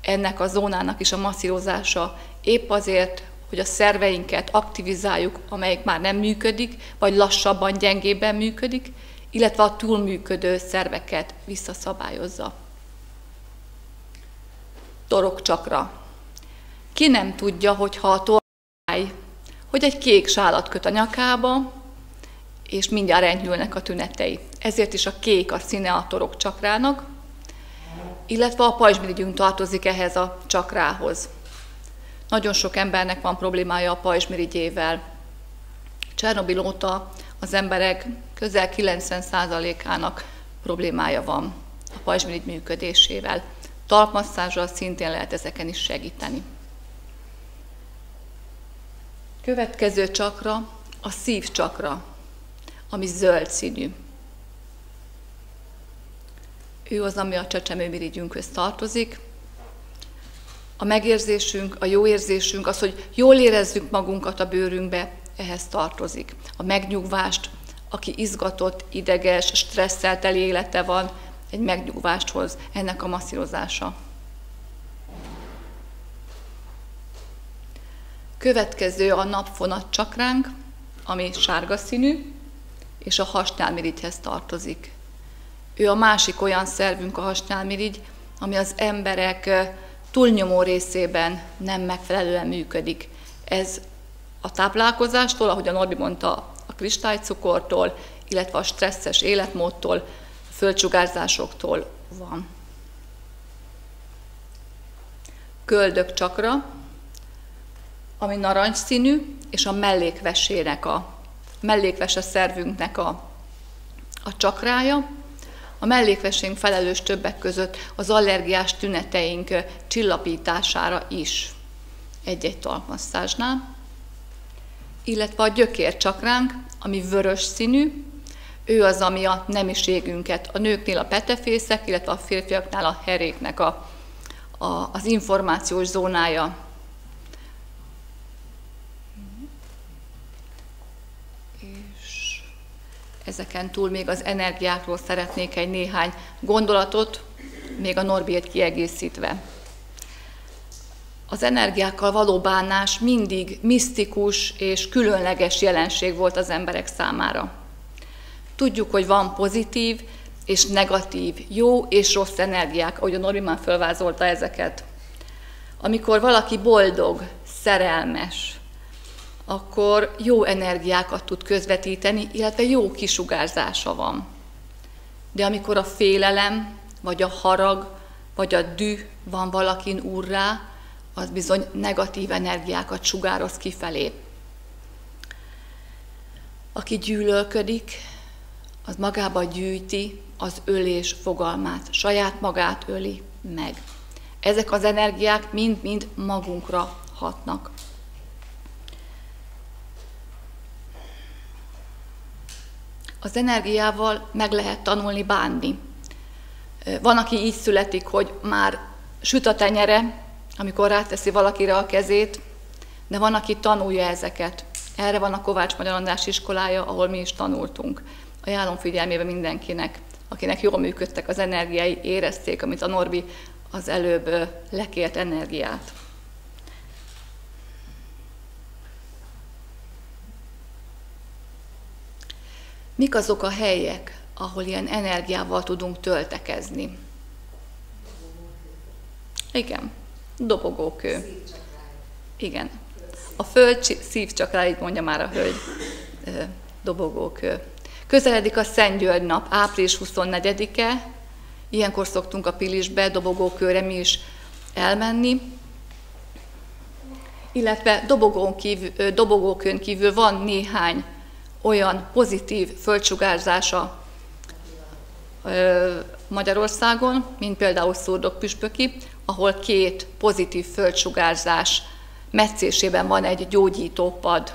ennek a zónának is a masszírozása, épp azért, hogy a szerveinket aktivizáljuk, amelyik már nem működik, vagy lassabban, gyengébben működik, illetve a túlműködő szerveket visszaszabályozza. Torokcsakra. Ki nem tudja, hogyha a torkály, hogy egy kék sálat köt a nyakába, és mindjárt enyhülnek a tünetei. Ezért is a kék a színe a torok csakrának, illetve a pajzsmirigyünk tartozik ehhez a csakrához. Nagyon sok embernek van problémája a pajzsmirigyével. Csernobil óta az emberek közel 90%-ának problémája van a pajzsmirigy működésével. Talpmasszázsal szintén lehet ezeken is segíteni. Következő csakra a szívcsakra ami zöld színű. Ő az, ami a csecsemőmirigyünkhöz tartozik. A megérzésünk, a jó érzésünk, az, hogy jól érezzük magunkat a bőrünkbe, ehhez tartozik. A megnyugvást, aki izgatott, ideges, stresszelt élete van, egy megnyugvást hoz ennek a masszírozása. Következő a napfonat csakránk, ami sárga színű, és a hasnyálmirigyhez tartozik. Ő a másik olyan szervünk, a hasnyálmirigy, ami az emberek túlnyomó részében nem megfelelően működik. Ez a táplálkozástól, ahogy a Norbi mondta, a kristálycukortól, illetve a stresszes életmódtól, földcsugárzásoktól van. Köldök csakra, ami narancsszínű, és a mellékvesének a mellékvese szervünknek a, a csakrája. A mellékvesénk felelős többek között az allergiás tüneteink csillapítására is egy-egy talmasszázsnál, illetve a gyökér csakránk, ami vörös színű, ő az, ami a nemiségünket, a nőknél a petefészek, illetve a férfiaknál a heréknek a, a, az információs zónája. És ezeken túl még az energiákról szeretnék egy néhány gondolatot, még a Norbiét kiegészítve. Az energiákkal való bánás mindig misztikus és különleges jelenség volt az emberek számára. Tudjuk, hogy van pozitív és negatív, jó és rossz energiák, ahogy a Norbi már felvázolta ezeket. Amikor valaki boldog, szerelmes, akkor jó energiákat tud közvetíteni, illetve jó kisugárzása van. De amikor a félelem, vagy a harag, vagy a dű van valakin úrrá, az bizony negatív energiákat sugároz kifelé. Aki gyűlölködik, az magába gyűjti az ölés fogalmát, saját magát öli meg. Ezek az energiák mind-mind magunkra hatnak. Az energiával meg lehet tanulni bánni. Van, aki így születik, hogy már süt a tenyere, amikor ráteszi valakire a kezét, de van, aki tanulja ezeket. Erre van a Kovács Magyar András iskolája, ahol mi is tanultunk ajánlom figyelmébe mindenkinek, akinek jól működtek az energiái, érezték, amit a Norbi az előbb lekért energiát. Mik azok a helyek, ahol ilyen energiával tudunk töltekezni? Igen, dobogókő. Igen. A föld szívcsakráig mondja már a hölgy dobogókő. Közeledik a Szent György nap, április 24-e, ilyenkor szoktunk a Pilisbe, dobogókőre mi is elmenni, illetve dobogón kívül, dobogókön kívül van néhány olyan pozitív földsugárzása Magyarországon, mint például Szurdok Püspöki, ahol két pozitív földsugárzás meccésében van egy gyógyítópad.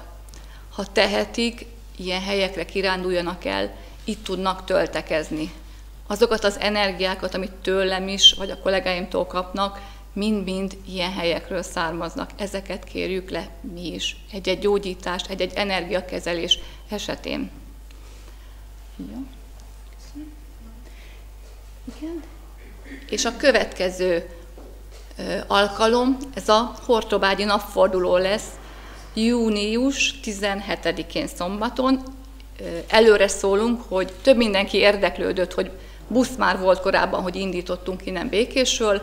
Ha tehetik, ilyen helyekre kiránduljanak el, itt tudnak töltekezni. Azokat az energiákat, amit tőlem is, vagy a kollégáimtól kapnak, mind-mind ilyen helyekről származnak. Ezeket kérjük le mi is. Egy-egy gyógyítást, egy-egy energiakezelés esetén. Jó. Igen. És a következő alkalom, ez a Hortobágyi napforduló lesz, június 17-én szombaton. Előre szólunk, hogy több mindenki érdeklődött, hogy busz már volt korábban, hogy indítottunk innen Békésről,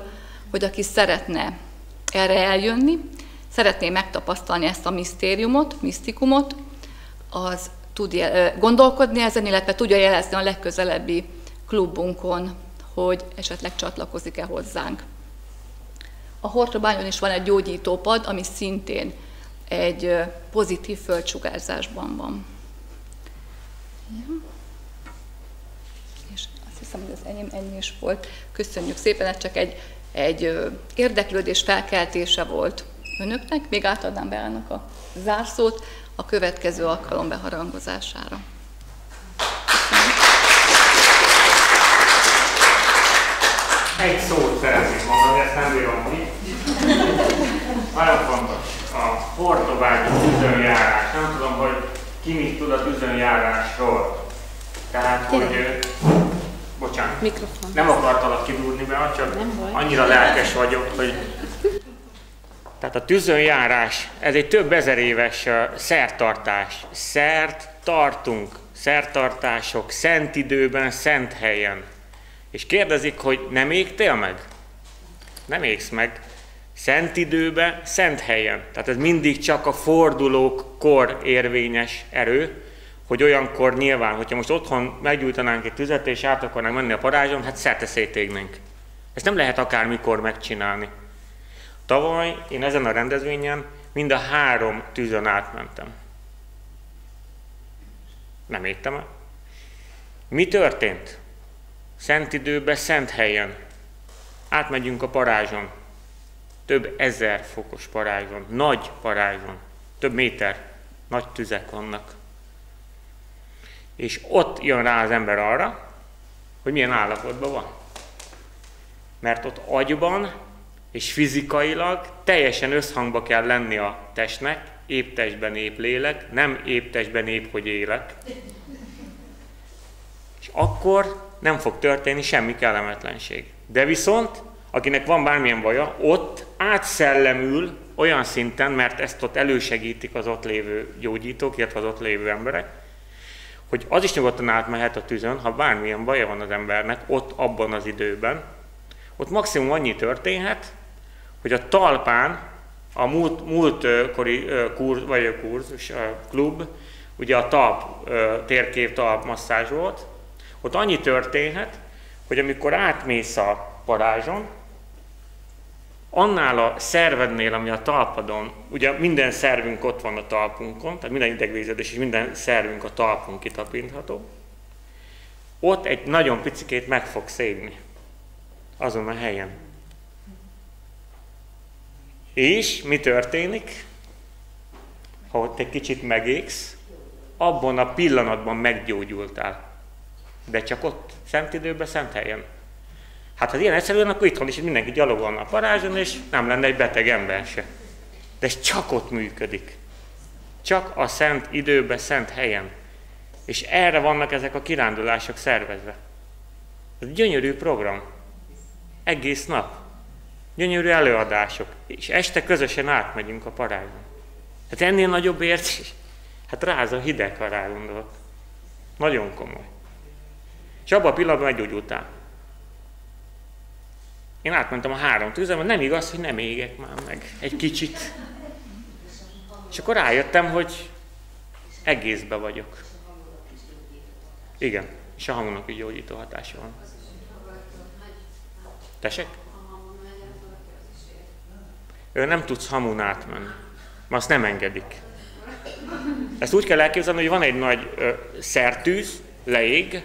hogy aki szeretne erre eljönni, szeretné megtapasztalni ezt a misztériumot, misztikumot, az tud gondolkodni ezen, illetve tudja jelezni a legközelebbi klubunkon, hogy esetleg csatlakozik-e hozzánk. A Hortobányon is van egy gyógyítópad, ami szintén egy pozitív földsugárzásban van. És azt hiszem, hogy az enyém ennyi is volt. Köszönjük szépen, ez csak egy, egy érdeklődés felkeltése volt önöknek. Még átadnám be annak a zárszót a következő alkalom beharangozására. Egy szót szeretnék mondani, ezt nem bírom ki. Nagyon fontos. A Hortobágyi tüzönjárás. Nem tudom, hogy ki mit tud a tüzönjárásról. Tehát, Gyere. hogy... Bocsánat. Mikrofon. Nem akartalak kidúrni be, csak Nem annyira lelkes vagyok, hogy... Tehát a tüzönjárás, ez egy több ezer éves szertartás. Szert tartunk, szertartások, szent időben, szent helyen. És kérdezik, hogy nem égtél meg? Nem égsz meg. Szent időben, szent helyen. Tehát ez mindig csak a fordulókkor érvényes erő, hogy olyankor nyilván, hogyha most otthon meggyújtanánk egy tüzet, és át akarnánk menni a parázson, hát szerte szétégnénk. Ezt nem lehet akármikor megcsinálni. Tavaly én ezen a rendezvényen mind a három tűzön átmentem. Nem égtem el. Mi történt? Szent időben, szent helyen. Átmegyünk a parázson. Több ezer fokos parázson. Nagy parázson. Több méter. Nagy tüzek vannak. És ott jön rá az ember arra, hogy milyen állapotban van. Mert ott agyban és fizikailag teljesen összhangba kell lenni a testnek, épp testben épp lélek, nem épp testben épp, hogy élek. És akkor nem fog történni semmi kellemetlenség. De viszont, akinek van bármilyen baja, ott átszellemül olyan szinten, mert ezt ott elősegítik az ott lévő gyógyítók, illetve az ott lévő emberek, hogy az is nyugodtan átmehet a tűzön, ha bármilyen baja van az embernek, ott abban az időben, ott maximum annyi történhet, hogy a talpán a múlt, múltkori kurz, vagy a kurzus, a klub, ugye a talp, térkép talp masszázs volt, ott annyi történhet, hogy amikor átmész a parázson, annál a szervednél, ami a talpadon, ugye minden szervünk ott van a talpunkon, tehát minden idegvérződés és minden szervünk a talpunk kitapintható, ott egy nagyon picikét meg fog szégni azon a helyen. És mi történik? Ha ott egy kicsit megégsz, abban a pillanatban meggyógyultál. De csak ott, szent időben, szent helyen. Hát ha ilyen egyszerűen, akkor itthon is mindenki gyalogolna a parázson, és nem lenne egy beteg ember se. De ez csak ott működik. Csak a szent időben, szent helyen. És erre vannak ezek a kirándulások szervezve. Ez gyönyörű program. Egész nap. Gyönyörű előadások. És este közösen átmegyünk a parázson. Hát ennél nagyobb érzés. Hát ráz a hideg, ha rágondolok. Nagyon komoly. És abban a pillanatban meggyógyultál. Én átmentem a három tűzem, nem igaz, hogy nem égek már meg egy kicsit. És akkor rájöttem, hogy egészbe vagyok. Igen, és a hamunak is gyógyító hatása van. Tesek? Nem tudsz hamun átmenni. Ma azt nem engedik. Ezt úgy kell elképzelni, hogy van egy nagy ö, szertűz, leég,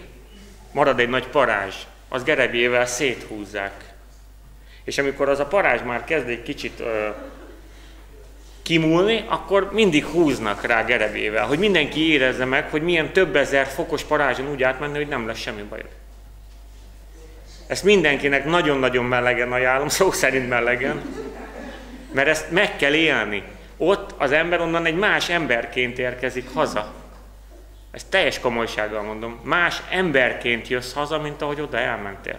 marad egy nagy parázs, az gerebjével széthúzzák. És amikor az a parázs már kezd egy kicsit ö, kimúlni, akkor mindig húznak rá gerebével, hogy mindenki érezze meg, hogy milyen több ezer fokos parázson úgy átmenni, hogy nem lesz semmi bajod. Ezt mindenkinek nagyon-nagyon melegen ajánlom, szó szerint melegen, mert ezt meg kell élni. Ott az ember onnan egy más emberként érkezik haza. Ezt teljes komolysággal mondom. Más emberként jössz haza, mint ahogy oda elmentél.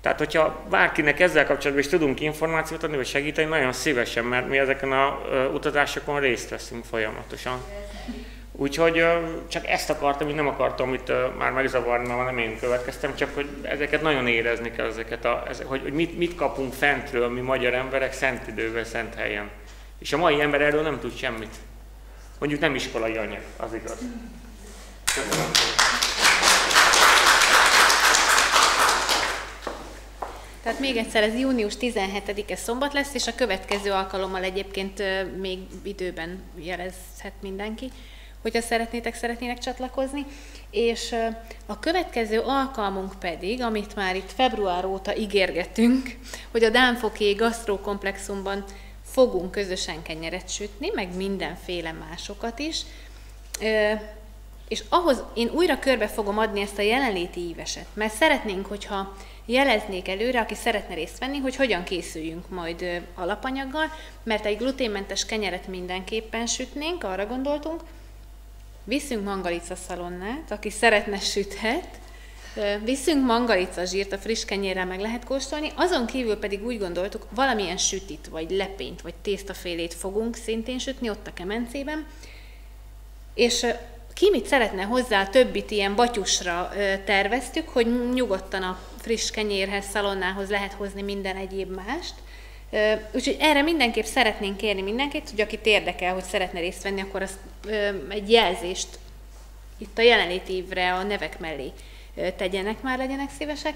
Tehát, hogyha bárkinek ezzel kapcsolatban is tudunk információt adni, vagy segíteni, nagyon szívesen, mert mi ezeken a utazásokon részt veszünk folyamatosan. Úgyhogy csak ezt akartam, hogy nem akartam itt már megzavarni, mert nem én következtem, csak hogy ezeket nagyon érezni kell, ezeket a, ezek, hogy, hogy mit, mit kapunk fentről mi magyar emberek szent időben, szent helyen. És a mai ember erről nem tud semmit. Mondjuk nem iskolai anyag, az igaz. Köszönöm. Tehát még egyszer, ez június 17-e szombat lesz, és a következő alkalommal egyébként még időben jelezhet mindenki, hogyha szeretnétek, szeretnének csatlakozni. És a következő alkalmunk pedig, amit már itt február óta ígérgetünk, hogy a Dánfoké gasztrókomplexumban fogunk közösen kenyeret sütni, meg mindenféle másokat is. és ahhoz én újra körbe fogom adni ezt a jelenléti íveset, mert szeretnénk, hogyha jeleznék előre, aki szeretne részt venni, hogy hogyan készüljünk majd alapanyaggal, mert egy gluténmentes kenyeret mindenképpen sütnénk, arra gondoltunk, viszünk mangalica szalonnát, aki szeretne süthet, Viszünk mangalica zsírt, a friss kenyérrel meg lehet kóstolni, azon kívül pedig úgy gondoltuk, valamilyen sütit, vagy lepényt, vagy tésztafélét fogunk szintén sütni ott a kemencében, és ki mit szeretne hozzá, a többit ilyen batyusra terveztük, hogy nyugodtan a friss kenyérhez, szalonnához lehet hozni minden egyéb mást. Úgyhogy erre mindenképp szeretnénk kérni mindenkit, hogy akit érdekel, hogy szeretne részt venni, akkor azt egy jelzést itt a jelenléti évre a nevek mellé tegyenek már, legyenek szívesek,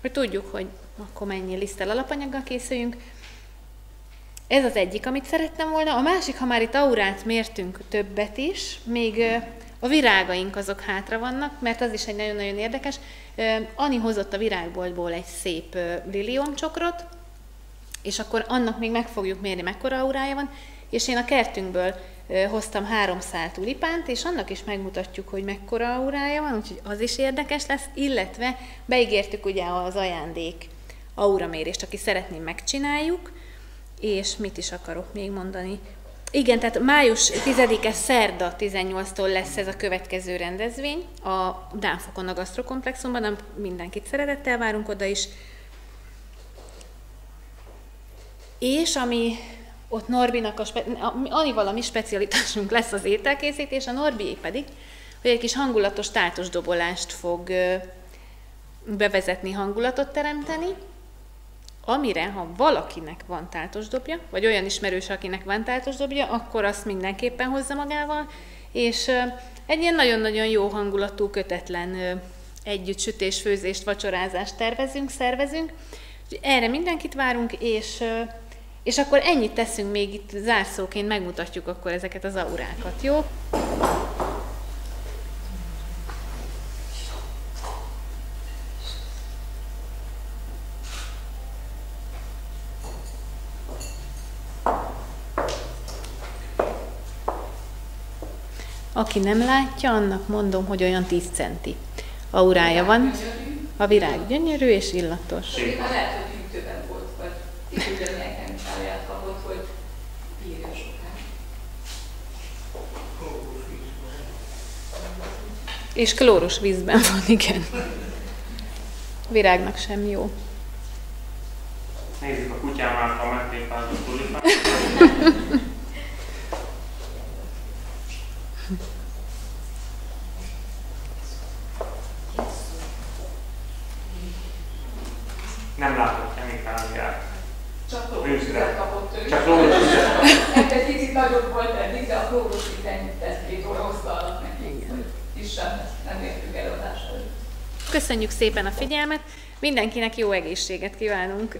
hogy tudjuk, hogy akkor mennyi lisztel alapanyaggal készüljünk. Ez az egyik, amit szerettem volna. A másik, ha már itt aurát mértünk többet is, még a virágaink azok hátra vannak, mert az is egy nagyon-nagyon érdekes. Ani hozott a virágboltból egy szép liliomcsokrot, és akkor annak még meg fogjuk mérni, mekkora aurája van, és én a kertünkből hoztam három szál tulipánt, és annak is megmutatjuk, hogy mekkora aurája van, úgyhogy az is érdekes lesz, illetve beígértük ugye az ajándék auramérést, aki szeretném megcsináljuk, és mit is akarok még mondani. Igen, tehát május 10-e szerda 18-tól lesz ez a következő rendezvény a Dánfokon a gasztrokomplexumban, mindenkit szeretettel várunk oda is. És ami ott Norbinak a, spe- a mi specialitásunk lesz az ételkészítés, a Norbi pedig, hogy egy kis hangulatos tátos dobolást fog bevezetni, hangulatot teremteni, amire, ha valakinek van dobja, vagy olyan ismerős, akinek van dobja, akkor azt mindenképpen hozza magával, és egy ilyen nagyon-nagyon jó hangulatú, kötetlen együtt sütés, főzést, vacsorázást tervezünk, szervezünk. Erre mindenkit várunk, és és akkor ennyit teszünk még itt zárszóként, megmutatjuk akkor ezeket az aurákat, jó? Aki nem látja, annak mondom, hogy olyan 10 centi aurája van. A virág gyönyörű és illatos. Lehet, hogy volt, vagy És klóros vízben van, igen. Virágnak sem jó. Nézzük a kutyám által megtépázott tulipát. Nem látok kemikáliát. Csak klóros kapott ő. Csak klóros Egy kicsit nagyobb volt eddig, de a klóros ennyit tett két óra hozta neki. Igen. Sem, nem értünk előadás. Köszönjük szépen a figyelmet, mindenkinek jó egészséget kívánunk!